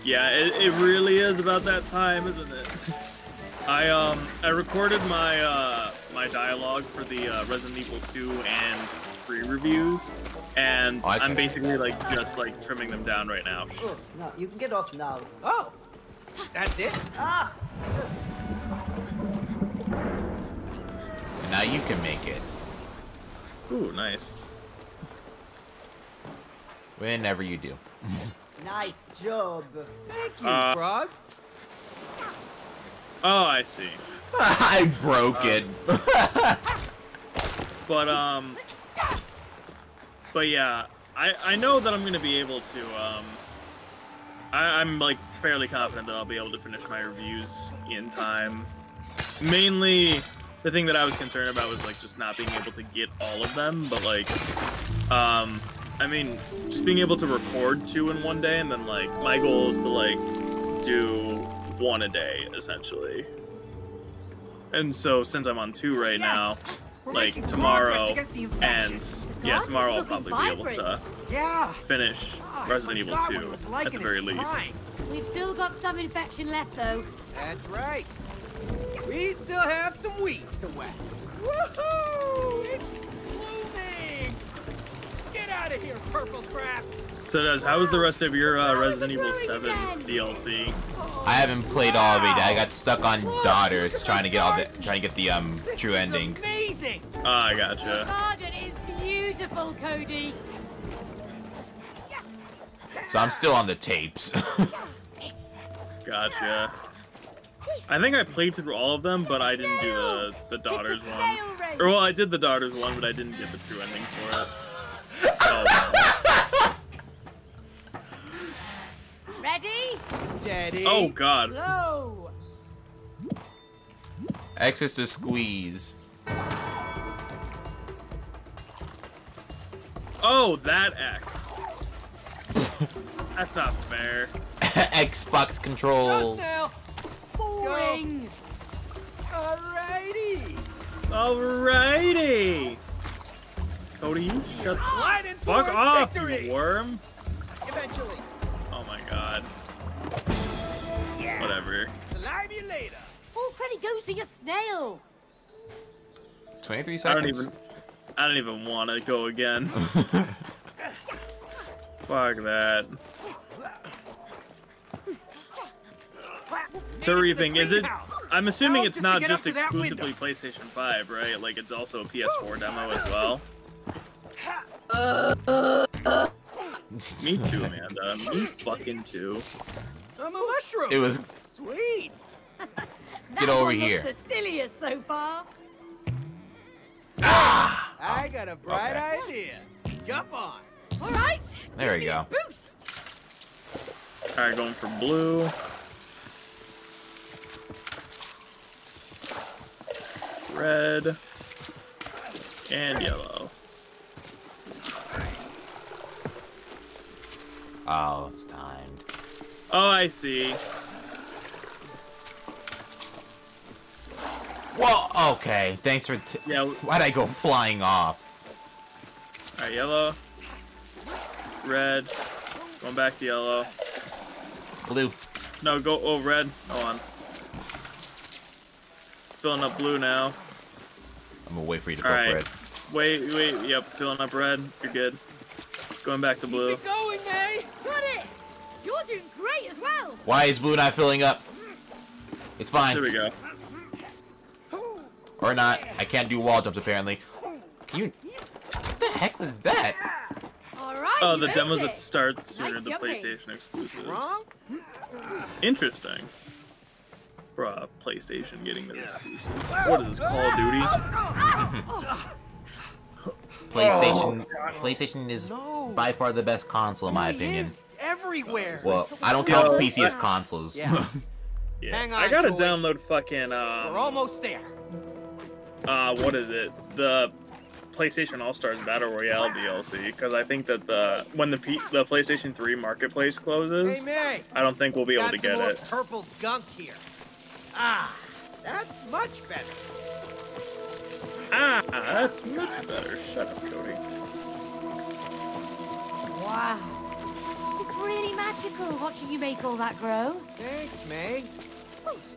[SPEAKER 1] Yeah, it, it really is about that time, isn't it? [LAUGHS] I um I recorded my uh my dialogue for the uh, Resident Evil 2 and 3 reviews, and
[SPEAKER 3] Oh, I
[SPEAKER 1] I'm basically like just like trimming them down right now.
[SPEAKER 7] Oh, no, you can get off now.
[SPEAKER 4] Oh, that's it.
[SPEAKER 7] Ah!
[SPEAKER 3] Now you can make it.
[SPEAKER 1] Ooh, nice.
[SPEAKER 3] Whenever you do.
[SPEAKER 7] Nice job.
[SPEAKER 4] Thank you,
[SPEAKER 1] Uh,
[SPEAKER 4] frog.
[SPEAKER 1] Oh, I see. [LAUGHS]
[SPEAKER 3] I broke it. [LAUGHS]
[SPEAKER 1] But um, but yeah, I I know that I'm gonna be able to um, I, I'm like fairly confident that I'll be able to finish my reviews in time. Mainly, the thing that I was concerned about was like just not being able to get all of them, but like, um, I mean, just being able to record two in one day, and then like my goal is to like do one a day essentially. And so since I'm on two right now,
[SPEAKER 4] We're
[SPEAKER 1] like tomorrow
[SPEAKER 4] progress against the infection.
[SPEAKER 1] and yeah tomorrow i'll
[SPEAKER 2] looking
[SPEAKER 1] probably be able to.
[SPEAKER 4] Yeah.
[SPEAKER 1] finish
[SPEAKER 4] God,
[SPEAKER 1] resident evil 2
[SPEAKER 4] it was like
[SPEAKER 1] at the very least
[SPEAKER 4] prime.
[SPEAKER 2] We've still got some infection left, though.
[SPEAKER 4] That's right. We still have some weeds to whack. Woohoo! It's blooming! Get out of here, purple crap!
[SPEAKER 1] so does how was the rest of your uh, resident evil 7
[SPEAKER 2] again.
[SPEAKER 1] dlc
[SPEAKER 3] I haven't played all of it. I got stuck on
[SPEAKER 4] Look,
[SPEAKER 3] daughters trying to get all the trying to get the um
[SPEAKER 4] This
[SPEAKER 3] true
[SPEAKER 4] is
[SPEAKER 3] ending.
[SPEAKER 4] Amazing!
[SPEAKER 1] ah i
[SPEAKER 2] The
[SPEAKER 1] gotcha
[SPEAKER 2] garden is beautiful, Cody.
[SPEAKER 3] So I'm still on the tapes. [LAUGHS]
[SPEAKER 1] gotcha i think i played through all of them but i didn't do the the daughters one
[SPEAKER 2] race.
[SPEAKER 1] or well i did the daughters one but i didn't get the true ending for it oh, [LAUGHS]
[SPEAKER 2] Ready?
[SPEAKER 4] Steady.
[SPEAKER 1] oh god
[SPEAKER 2] Slow.
[SPEAKER 3] X is to squeeze.
[SPEAKER 1] oh that x [LAUGHS] that's not fair
[SPEAKER 3] Xbox
[SPEAKER 4] Just
[SPEAKER 3] controls.
[SPEAKER 4] Now.
[SPEAKER 2] Boring.
[SPEAKER 4] Alrighty.
[SPEAKER 1] alrighty cody you shut
[SPEAKER 4] Sliding
[SPEAKER 1] fuck off
[SPEAKER 4] victory.
[SPEAKER 1] you worm
[SPEAKER 4] eventually.
[SPEAKER 1] Oh my god.
[SPEAKER 4] Yeah.
[SPEAKER 1] Whatever.
[SPEAKER 4] Slime you later.
[SPEAKER 2] All credit goes to your snail.
[SPEAKER 3] 23
[SPEAKER 1] I
[SPEAKER 3] seconds.
[SPEAKER 1] don't even. I don't even want to go again. [LAUGHS] Fuck that. So reaping, is it? I'm assuming it's not just
[SPEAKER 4] up to that window.
[SPEAKER 1] exclusively PlayStation 5, right? Like it's also a PS4 demo as well. [LAUGHS] Me too, Amanda. Me fucking too.
[SPEAKER 4] I'm a mushroom.
[SPEAKER 3] It was.
[SPEAKER 4] sweet. [LAUGHS]
[SPEAKER 2] Get
[SPEAKER 3] over
[SPEAKER 2] one looks
[SPEAKER 3] here.
[SPEAKER 2] The silliest so far. Ah!
[SPEAKER 4] I got a bright
[SPEAKER 3] Okay.
[SPEAKER 4] idea. Jump on.
[SPEAKER 2] All right.
[SPEAKER 3] There
[SPEAKER 2] give
[SPEAKER 3] we go.
[SPEAKER 2] Boost.
[SPEAKER 1] All right, going for blue. Red and yellow.
[SPEAKER 3] Oh, it's timed.
[SPEAKER 1] Oh, I see.
[SPEAKER 3] Well, okay. Thanks for.
[SPEAKER 1] Yeah.
[SPEAKER 3] Why'd I go flying off?
[SPEAKER 1] All right, yellow, red. Going back to yellow.
[SPEAKER 3] Blue.
[SPEAKER 1] No, go. Oh, red. Hold on. Filling up blue now.
[SPEAKER 3] I'm gonna wait for you to
[SPEAKER 1] All
[SPEAKER 3] go
[SPEAKER 1] right.
[SPEAKER 3] red.
[SPEAKER 1] Wait, wait. Yep, filling up red. You're good. Going back to blue.
[SPEAKER 4] Keep it going, May.
[SPEAKER 2] Got it. You're doing great as well.
[SPEAKER 3] Why is blue not filling up? It's fine.
[SPEAKER 1] There we go.
[SPEAKER 3] Or not. I can't do wall jumps apparently. Can you? What the heck was that?
[SPEAKER 2] All right.
[SPEAKER 1] Oh, the demos
[SPEAKER 2] it.
[SPEAKER 1] that start sooner
[SPEAKER 2] Nice
[SPEAKER 1] the. PlayStation exclusives.
[SPEAKER 4] Wrong?
[SPEAKER 1] Interesting. Bruh, PlayStation getting the exclusives. What is this, Call of Duty? [LAUGHS]
[SPEAKER 3] PlayStation. PlayStation is
[SPEAKER 4] No.
[SPEAKER 3] by far the best console in my
[SPEAKER 4] He
[SPEAKER 3] opinion.
[SPEAKER 4] everywhere.
[SPEAKER 3] Well, I don't count
[SPEAKER 1] Yo,
[SPEAKER 3] PC as consoles.
[SPEAKER 4] Yeah, [LAUGHS]
[SPEAKER 1] Yeah.
[SPEAKER 4] Hang
[SPEAKER 1] I gotta
[SPEAKER 4] Joey.
[SPEAKER 1] download fucking,
[SPEAKER 4] we're
[SPEAKER 1] um,
[SPEAKER 4] almost there.
[SPEAKER 1] uh, what is it? The PlayStation All Stars Battle Royale DLC, because I think that the when the P- the PlayStation 3 marketplace closes,
[SPEAKER 4] Hey,
[SPEAKER 1] I don't think we'll be able
[SPEAKER 4] Got
[SPEAKER 1] to get it.
[SPEAKER 4] purple gunk here. Ah, that's much better.
[SPEAKER 1] Ah, that's much better. Shut up, Cody.
[SPEAKER 2] Wow. It's really magical watching you make all that grow.
[SPEAKER 4] Thanks, May.
[SPEAKER 3] Oh,
[SPEAKER 4] See?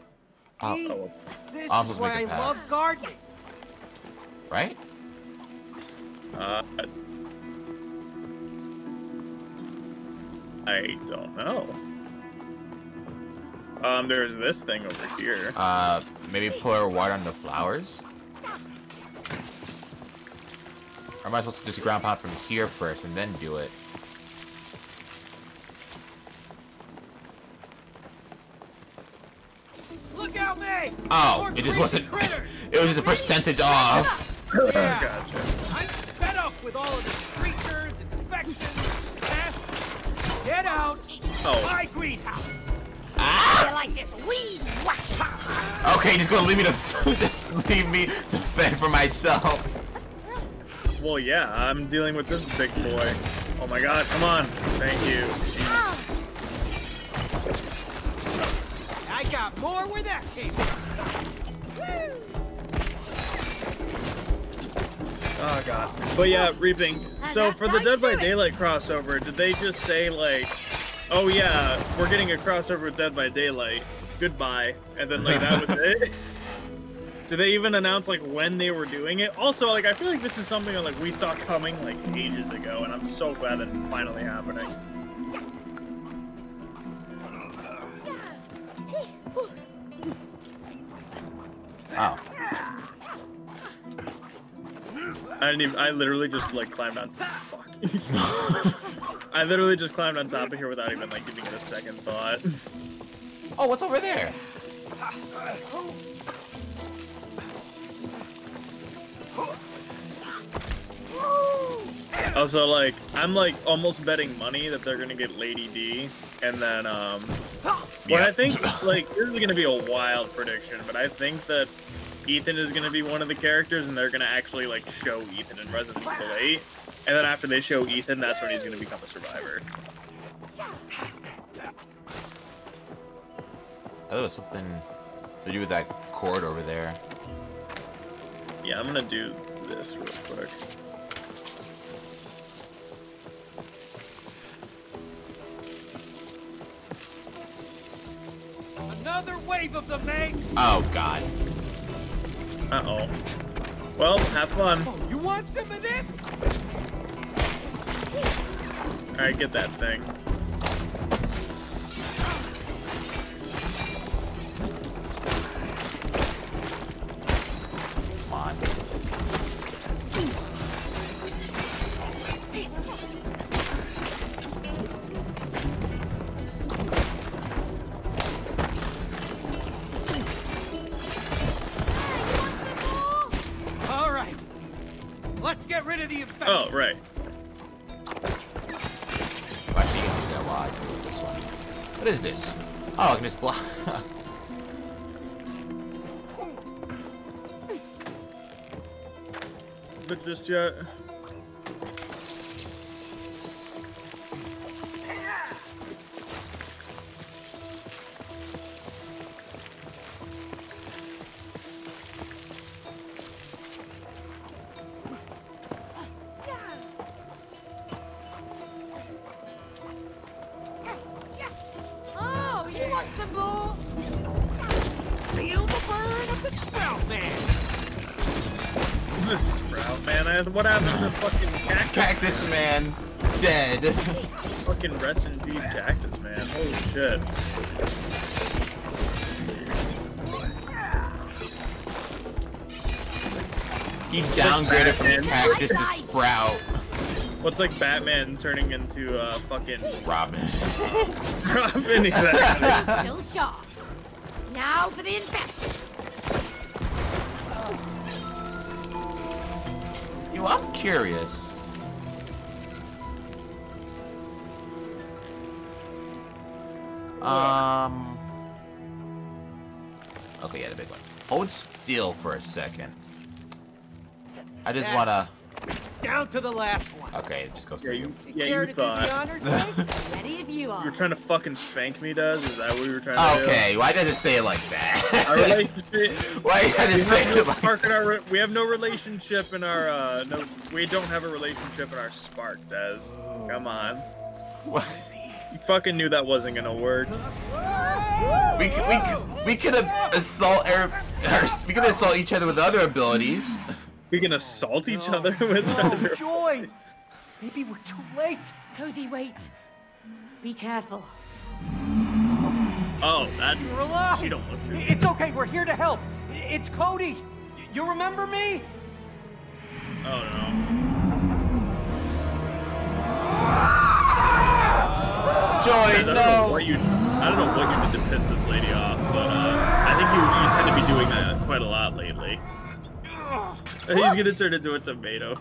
[SPEAKER 1] Oh,
[SPEAKER 4] This
[SPEAKER 3] I'll
[SPEAKER 4] is why I
[SPEAKER 3] path.
[SPEAKER 4] love gardening.
[SPEAKER 3] right?
[SPEAKER 1] uh, I don't know. Um, there's this thing over here.
[SPEAKER 3] Uh, maybe pour water on the flowers? Or am I supposed to just ground pound from here first and then do it?
[SPEAKER 4] Look out, May.
[SPEAKER 3] Oh,
[SPEAKER 4] More
[SPEAKER 3] it just wasn't. [LAUGHS] It was just a percentage off.
[SPEAKER 4] Yeah.
[SPEAKER 1] Gotcha.
[SPEAKER 4] I'm fed up with all of these creatures, infections, pests. Get out.
[SPEAKER 1] Oh.
[SPEAKER 4] My greenhouse.
[SPEAKER 3] Okay, just gonna leave me to [LAUGHS] just leave me to fend for myself.
[SPEAKER 1] Well, yeah, I'm dealing with this big boy. Oh my god, come on. Thank you.
[SPEAKER 2] Ah,
[SPEAKER 4] I got more where that came from.
[SPEAKER 1] Oh god. But yeah, reaping. So for the Dead by. Daylight crossover, did they just say like, "Oh yeah, we're getting a crossover with Dead by Daylight. Goodbye," and then like that was [LAUGHS] it? Did they even announce like when they were doing it? Also, like I feel like this is something that like we saw coming like ages ago, and I'm so glad that it's finally happening.
[SPEAKER 3] Oh,
[SPEAKER 1] I didn't even. I literally just like climbed on. Fuck. [LAUGHS] I literally just climbed on top of here without even like giving it a second thought.
[SPEAKER 3] oh, what's over there?
[SPEAKER 1] Also, like, I'm like almost betting money that they're gonna get Lady D, and then um, what
[SPEAKER 3] Yeah.
[SPEAKER 1] I think like this is gonna be a wild prediction, but I think that Ethan is going to be one of the characters, and they're going to actually like show Ethan in Resident Evil 8. And then after they show Ethan, that's when he's going to become a survivor.
[SPEAKER 3] I thought it was something to do with that cord over there.
[SPEAKER 1] Yeah, I'm going to do this real quick.
[SPEAKER 4] Another wave of the Meg!
[SPEAKER 3] Oh, God.
[SPEAKER 1] Uh oh. Well, have fun.
[SPEAKER 4] Oh, you want some of this?
[SPEAKER 1] Alright, get that thing.
[SPEAKER 3] Just
[SPEAKER 1] yet.
[SPEAKER 3] He downgraded from
[SPEAKER 1] Batman.
[SPEAKER 3] cactus to sprout.
[SPEAKER 1] What's like Batman turning into uh fucking
[SPEAKER 3] Robin.
[SPEAKER 1] Robin? Exactly. [LAUGHS]
[SPEAKER 2] Still sharp. Now for the infection.
[SPEAKER 3] You, I'm curious. Um. Okay, yeah, the big one. Hold still for a second. I just
[SPEAKER 4] That's-
[SPEAKER 3] wanna.
[SPEAKER 4] Down to the last one.
[SPEAKER 3] Okay, it just goes.
[SPEAKER 1] yeah, you. Yeah,
[SPEAKER 4] Care
[SPEAKER 1] you
[SPEAKER 4] to do the
[SPEAKER 1] thought.
[SPEAKER 4] honors, [LAUGHS] May?
[SPEAKER 2] Ready if you
[SPEAKER 1] You
[SPEAKER 2] are.
[SPEAKER 1] trying to fucking spank me, Does? Is that what you were trying to do?
[SPEAKER 3] Okay, why does it say it like [LAUGHS]
[SPEAKER 1] Our
[SPEAKER 3] that?
[SPEAKER 1] relationship. [LAUGHS]
[SPEAKER 3] why you gotta
[SPEAKER 1] We
[SPEAKER 3] say
[SPEAKER 1] have,
[SPEAKER 3] it
[SPEAKER 1] no
[SPEAKER 3] like
[SPEAKER 1] spark in our, re- we have no relationship in our uh no we don't have a relationship in our spark Dez. Come on.
[SPEAKER 3] What?
[SPEAKER 1] You fucking knew that wasn't gonna work.
[SPEAKER 3] We could, we could, we could assault our, our, we could assault each other with other abilities.
[SPEAKER 1] We can assault each other [LAUGHS] with
[SPEAKER 4] Oh,
[SPEAKER 1] other
[SPEAKER 4] joy. Maybe we're too late.
[SPEAKER 2] Cody, wait. Be careful.
[SPEAKER 1] Oh, that
[SPEAKER 4] You're alive.
[SPEAKER 1] she don't look too
[SPEAKER 4] It's okay. We're here to help. It's Cody. You remember me?
[SPEAKER 1] Oh no.
[SPEAKER 3] Joy,
[SPEAKER 1] I don't know
[SPEAKER 3] no.
[SPEAKER 1] what you I don't know what you did to piss this lady off, but uh I think you you tend to be doing that quite a lot lately. He's gonna turn into a tomato.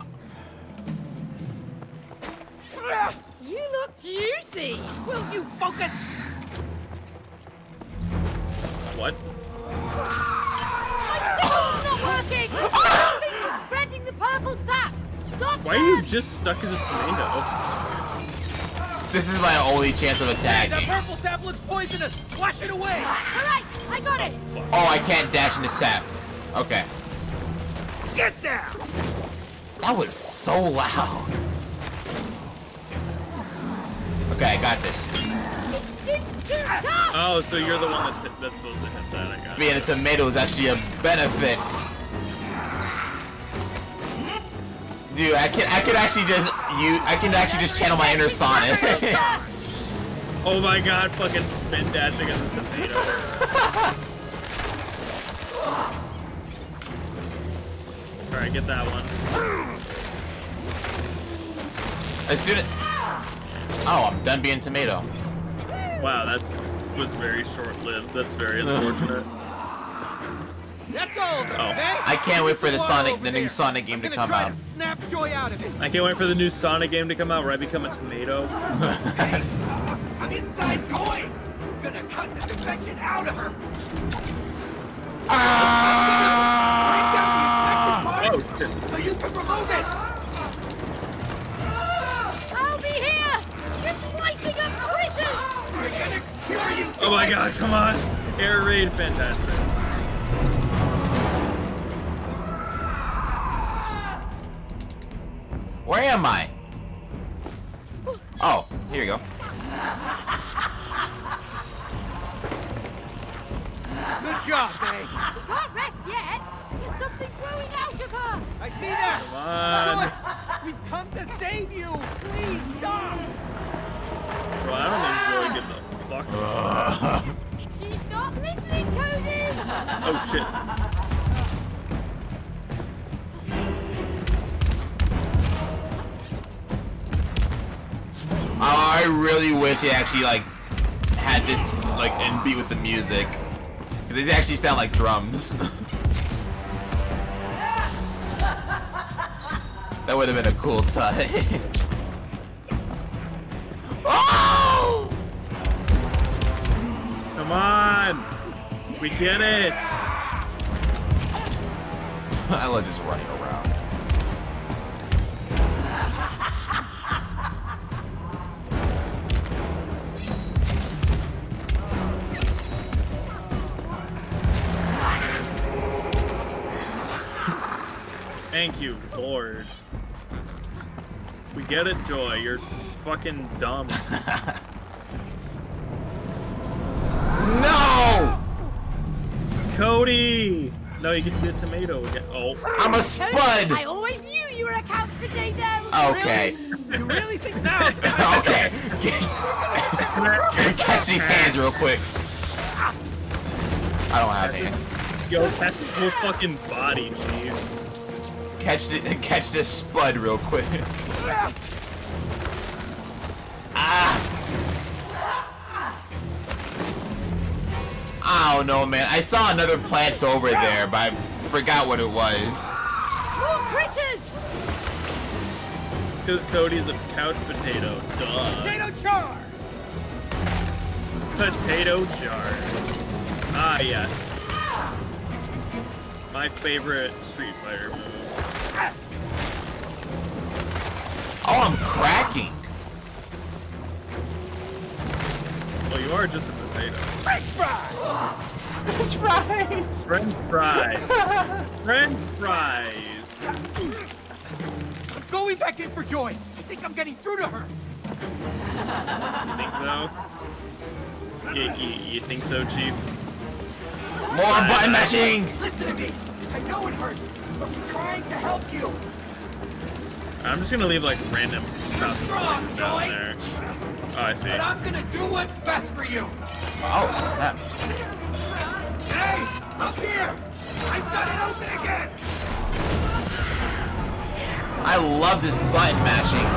[SPEAKER 2] You look juicy.
[SPEAKER 4] Will you focus?
[SPEAKER 1] What?
[SPEAKER 2] It's not working. [GASPS] Something's spreading the purple sap. Stop
[SPEAKER 1] Why are you just stuck as a tomato?
[SPEAKER 3] This is my only chance of
[SPEAKER 4] Hey, that purple sap looks poisonous. Wash it away.
[SPEAKER 2] All right, I got it.
[SPEAKER 3] Oh, I can't dash into sap. Okay.
[SPEAKER 4] Get down.
[SPEAKER 3] That was so loud. Okay, I got this.
[SPEAKER 2] It's too tough.
[SPEAKER 1] Oh, so you're the one that's hit, that's supposed to hit that, I guess.
[SPEAKER 3] Being a tomato is actually a benefit. Dude, I can I can actually just you I can actually just channel my inner Sonic. [LAUGHS]
[SPEAKER 1] Oh my god, fucking spin dashing as a tomato. [LAUGHS] Alright, get that one.
[SPEAKER 3] as soon as Oh, I'm done being tomato.
[SPEAKER 1] Wow, that's was very short-lived. That's very unfortunate.
[SPEAKER 4] That's all
[SPEAKER 1] Oh.
[SPEAKER 4] okay?
[SPEAKER 3] I can't wait for the Sonic the new
[SPEAKER 4] there.
[SPEAKER 3] Sonic game to come out.
[SPEAKER 4] To snap joy out of it.
[SPEAKER 1] I can't wait for the new Sonic game to come out where I become a tomato.
[SPEAKER 4] Hey, stop. I'm inside joy. I'm gonna cut this infection out of her. Break down the infected part
[SPEAKER 1] shit.
[SPEAKER 4] so you can remove it.
[SPEAKER 2] I'll be here. You're slicing up quizzes.
[SPEAKER 4] We're gonna cure you.
[SPEAKER 1] Oh my god, come on! Air raid, fantastic.
[SPEAKER 3] Where am I? Oh, here you go.
[SPEAKER 4] Good job, May.
[SPEAKER 2] Her.
[SPEAKER 4] I see that.
[SPEAKER 1] Come on.
[SPEAKER 4] We've come to save you. Please stop.
[SPEAKER 1] Well, I don't enjoy get the fuck.
[SPEAKER 3] Ugh. [LAUGHS]
[SPEAKER 2] She's not listening, Cody. [LAUGHS]
[SPEAKER 1] Oh shit.
[SPEAKER 3] I really wish it actually like had this like in beat with the music. Cause these actually sound like drums. [LAUGHS] that would have been a cool touch. oh!
[SPEAKER 1] Come on. We get it.
[SPEAKER 3] I love just running around.
[SPEAKER 1] Thank you, Lord. We get it, Joy. You're fucking dumb. [LAUGHS]
[SPEAKER 3] No!
[SPEAKER 1] Cody! No, you get to be a tomato again. Oh.
[SPEAKER 3] I'm a
[SPEAKER 2] Cody,
[SPEAKER 3] spud!
[SPEAKER 2] I always knew you were a couch potato.
[SPEAKER 3] Okay.
[SPEAKER 4] You really think now? [LAUGHS]
[SPEAKER 3] okay. [LAUGHS] Catch these hands real quick. I don't have hands.
[SPEAKER 1] Yo, catch this whole fucking body, chief.
[SPEAKER 3] Catch the catch this spud real quick. Ah. I don't know, man. I saw another plant over there, but I forgot what it was.
[SPEAKER 2] More critters.
[SPEAKER 1] Because Cody's a couch potato. Duh.
[SPEAKER 4] Potato char.
[SPEAKER 1] Potato jar. Ah, yes. My favorite Street Fighter move.
[SPEAKER 3] Oh, I'm cracking.
[SPEAKER 1] Well, you are just a potato.
[SPEAKER 4] French fry.
[SPEAKER 3] French fries.
[SPEAKER 1] French fries. French fries.
[SPEAKER 4] I'm going back in for Joy. I think I'm getting through to her.
[SPEAKER 1] You think so? You, you, you think so, Chief?
[SPEAKER 3] More button mashing.
[SPEAKER 4] Listen to me. I know it hurts, but I'm trying to help you.
[SPEAKER 1] I'm just gonna leave like random stuff
[SPEAKER 4] Strong,
[SPEAKER 1] down
[SPEAKER 4] Joy.
[SPEAKER 1] there. Oh, I see.
[SPEAKER 4] But I'm gonna do what's best for you.
[SPEAKER 3] Oh snap.
[SPEAKER 4] Hey, up here. I've got it open again.
[SPEAKER 3] I love this button mashing.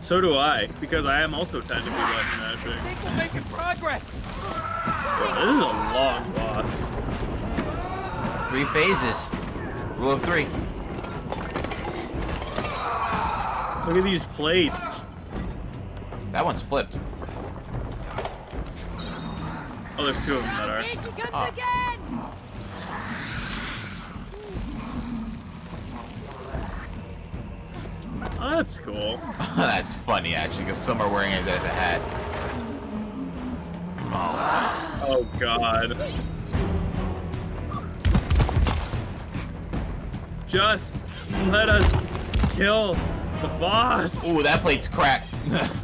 [SPEAKER 1] So do I, because I am also technically button mashing.
[SPEAKER 4] I think we're making progress.
[SPEAKER 1] Well, this is a long boss.
[SPEAKER 3] Three phases. Rule of three.
[SPEAKER 1] Look at these plates.
[SPEAKER 3] That one's flipped.
[SPEAKER 1] Oh, there's two of them that are.
[SPEAKER 2] Here she comes
[SPEAKER 3] Ah.
[SPEAKER 2] again.
[SPEAKER 1] Oh, that's cool. [LAUGHS]
[SPEAKER 3] That's funny actually, because some are wearing it as a hat.
[SPEAKER 1] Oh god. Just let us kill the boss.
[SPEAKER 3] Ooh, that plate's cracked. [LAUGHS]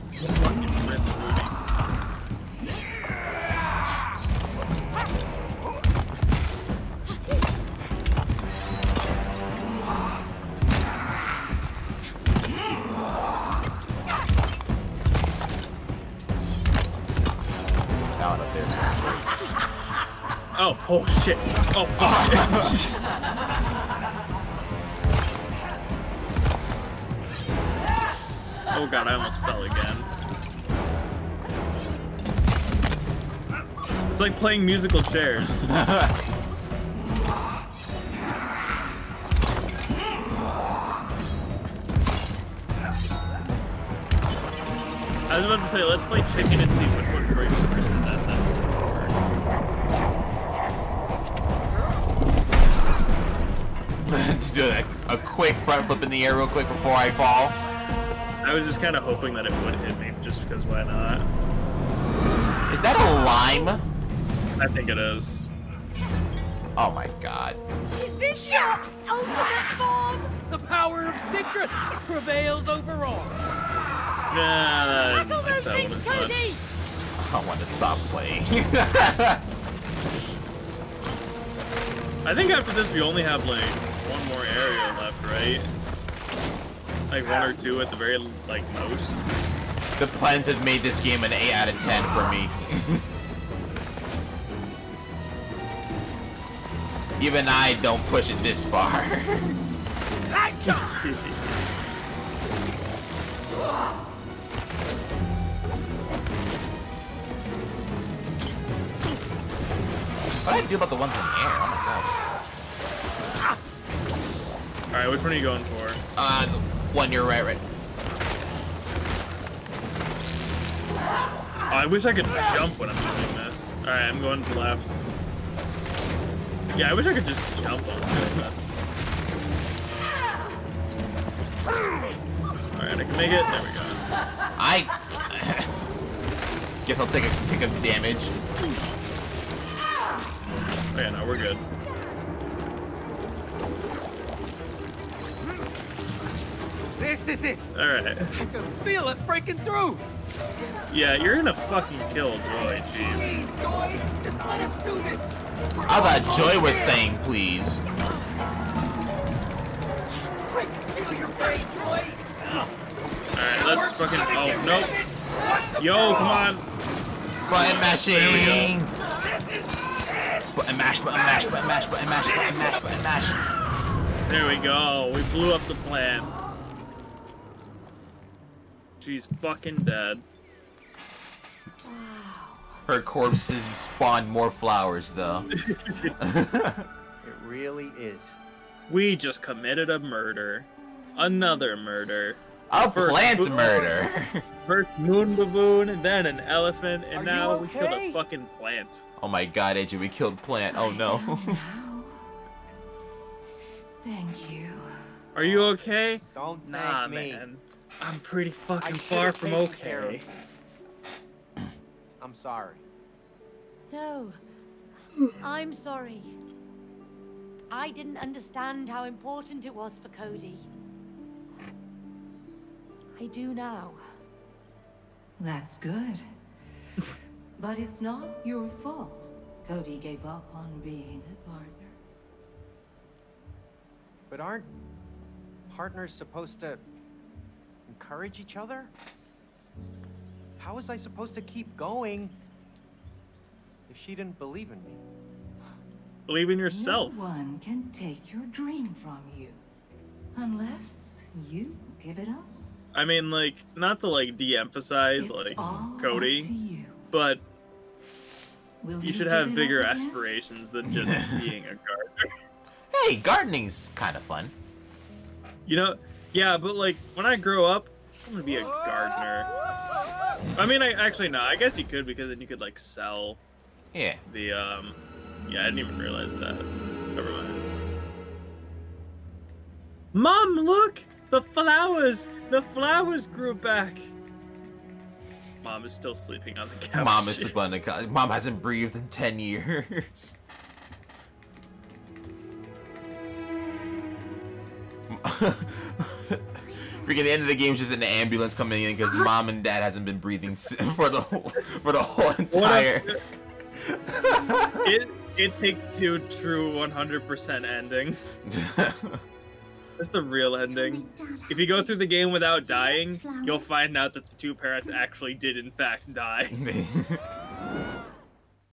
[SPEAKER 1] playing musical chairs. [LAUGHS] I was about to say, let's play chicken and see which one breaks first and then that [LAUGHS]
[SPEAKER 3] Just do a, a quick front flip in the air real quick before I fall.
[SPEAKER 1] I was just kind of hoping that it would hit me, just because why not?
[SPEAKER 3] Is that a lime?
[SPEAKER 1] I think it is.
[SPEAKER 3] Oh my god.
[SPEAKER 2] Is this your ultimate form?
[SPEAKER 4] The power of citrus prevails over all.
[SPEAKER 1] Yeah,
[SPEAKER 2] Tackle
[SPEAKER 1] I
[SPEAKER 2] those
[SPEAKER 1] thought
[SPEAKER 2] things. Cody.
[SPEAKER 3] I want to stop playing. [LAUGHS]
[SPEAKER 1] I think after this we only have like one more area left, right? Like one or two at the very like most.
[SPEAKER 3] the plans have made this game an 8 out of 10 for me. [LAUGHS] Even I don't push it this far. [LAUGHS] what do I do about the ones in the air? Oh
[SPEAKER 1] All right, which one are you going for?
[SPEAKER 3] Uh, one you're right, right.
[SPEAKER 1] Oh, I wish I could jump when I'm doing this. All right, I'm going to left. Yeah, I wish I could just jump when I'm this. All right, I can make it. There we go.
[SPEAKER 3] I guess I'll take a take a damage.
[SPEAKER 1] Oh yeah, no, we're good.
[SPEAKER 8] This is it.
[SPEAKER 1] All right.
[SPEAKER 8] I can feel us breaking through.
[SPEAKER 1] Yeah, you're in a fucking kill, Joy. Jeez.
[SPEAKER 8] Please, Joy, just let us do this.
[SPEAKER 3] I thought Joy was saying please.
[SPEAKER 8] I can feel your brain, Joy.
[SPEAKER 1] All right, let's fucking. Oh nope. Yo, come on.
[SPEAKER 3] Button mashing.
[SPEAKER 1] There we go.
[SPEAKER 8] This is it.
[SPEAKER 3] Button mash, button mash, button mash, button mash, button mash, button mash.
[SPEAKER 1] There we go. We blew up the plant. She's fucking dead.
[SPEAKER 3] Her corpses spawned more flowers, though. [LAUGHS]
[SPEAKER 4] It really is.
[SPEAKER 1] We just committed a murder. Another murder.
[SPEAKER 3] A
[SPEAKER 1] First-
[SPEAKER 3] plant murder. [LAUGHS]
[SPEAKER 1] First moon baboon, then an elephant, and
[SPEAKER 4] Are
[SPEAKER 1] now
[SPEAKER 4] you
[SPEAKER 1] we killed a fucking plant.
[SPEAKER 3] oh my god, AJ, we killed plant. Oh no.
[SPEAKER 2] Thank you.
[SPEAKER 1] Are you okay?
[SPEAKER 4] Don't thank
[SPEAKER 1] Nah,
[SPEAKER 4] me.
[SPEAKER 1] man. I'm pretty fucking far from
[SPEAKER 4] taken care of
[SPEAKER 1] okay.
[SPEAKER 4] You. I'm sorry.
[SPEAKER 2] No. I'm sorry. I didn't understand how important it was for Cody. I do now.
[SPEAKER 9] That's good. but it's not your fault. Cody gave up on being a partner.
[SPEAKER 4] But aren't partners supposed to encourage each other? How was I supposed to keep going if she didn't believe in me?
[SPEAKER 1] Believe in yourself.
[SPEAKER 9] No one can take your dream from you. Unless you give it up.
[SPEAKER 1] I mean, like, not to like de-emphasize like
[SPEAKER 9] all up to
[SPEAKER 1] Cody, but
[SPEAKER 9] Will
[SPEAKER 1] you should have bigger aspirations than just [LAUGHS] being a gardener.
[SPEAKER 3] hey, gardening's kind of fun.
[SPEAKER 1] You know? Yeah, but like when I grow up, I'm gonna be a gardener. I mean, I actually no. I guess you could because then you could like sell
[SPEAKER 3] Yeah.
[SPEAKER 1] the um. Yeah, I didn't even realize that. Never mind. Mom, look! The flowers! The flowers grew back! Mom is still sleeping on the couch.
[SPEAKER 3] Mom is sleeping on the couch. Mom hasn't breathed in 10 years. Freaking the end of the game is just an ambulance coming in because mom and dad hasn't been breathing [LAUGHS] for the whole, for the whole [LAUGHS] entire. [LAUGHS]
[SPEAKER 1] it it takes two true 100% ending. That's the real ending. If you go through the game without dying, you'll find out that the two parents actually did in fact die.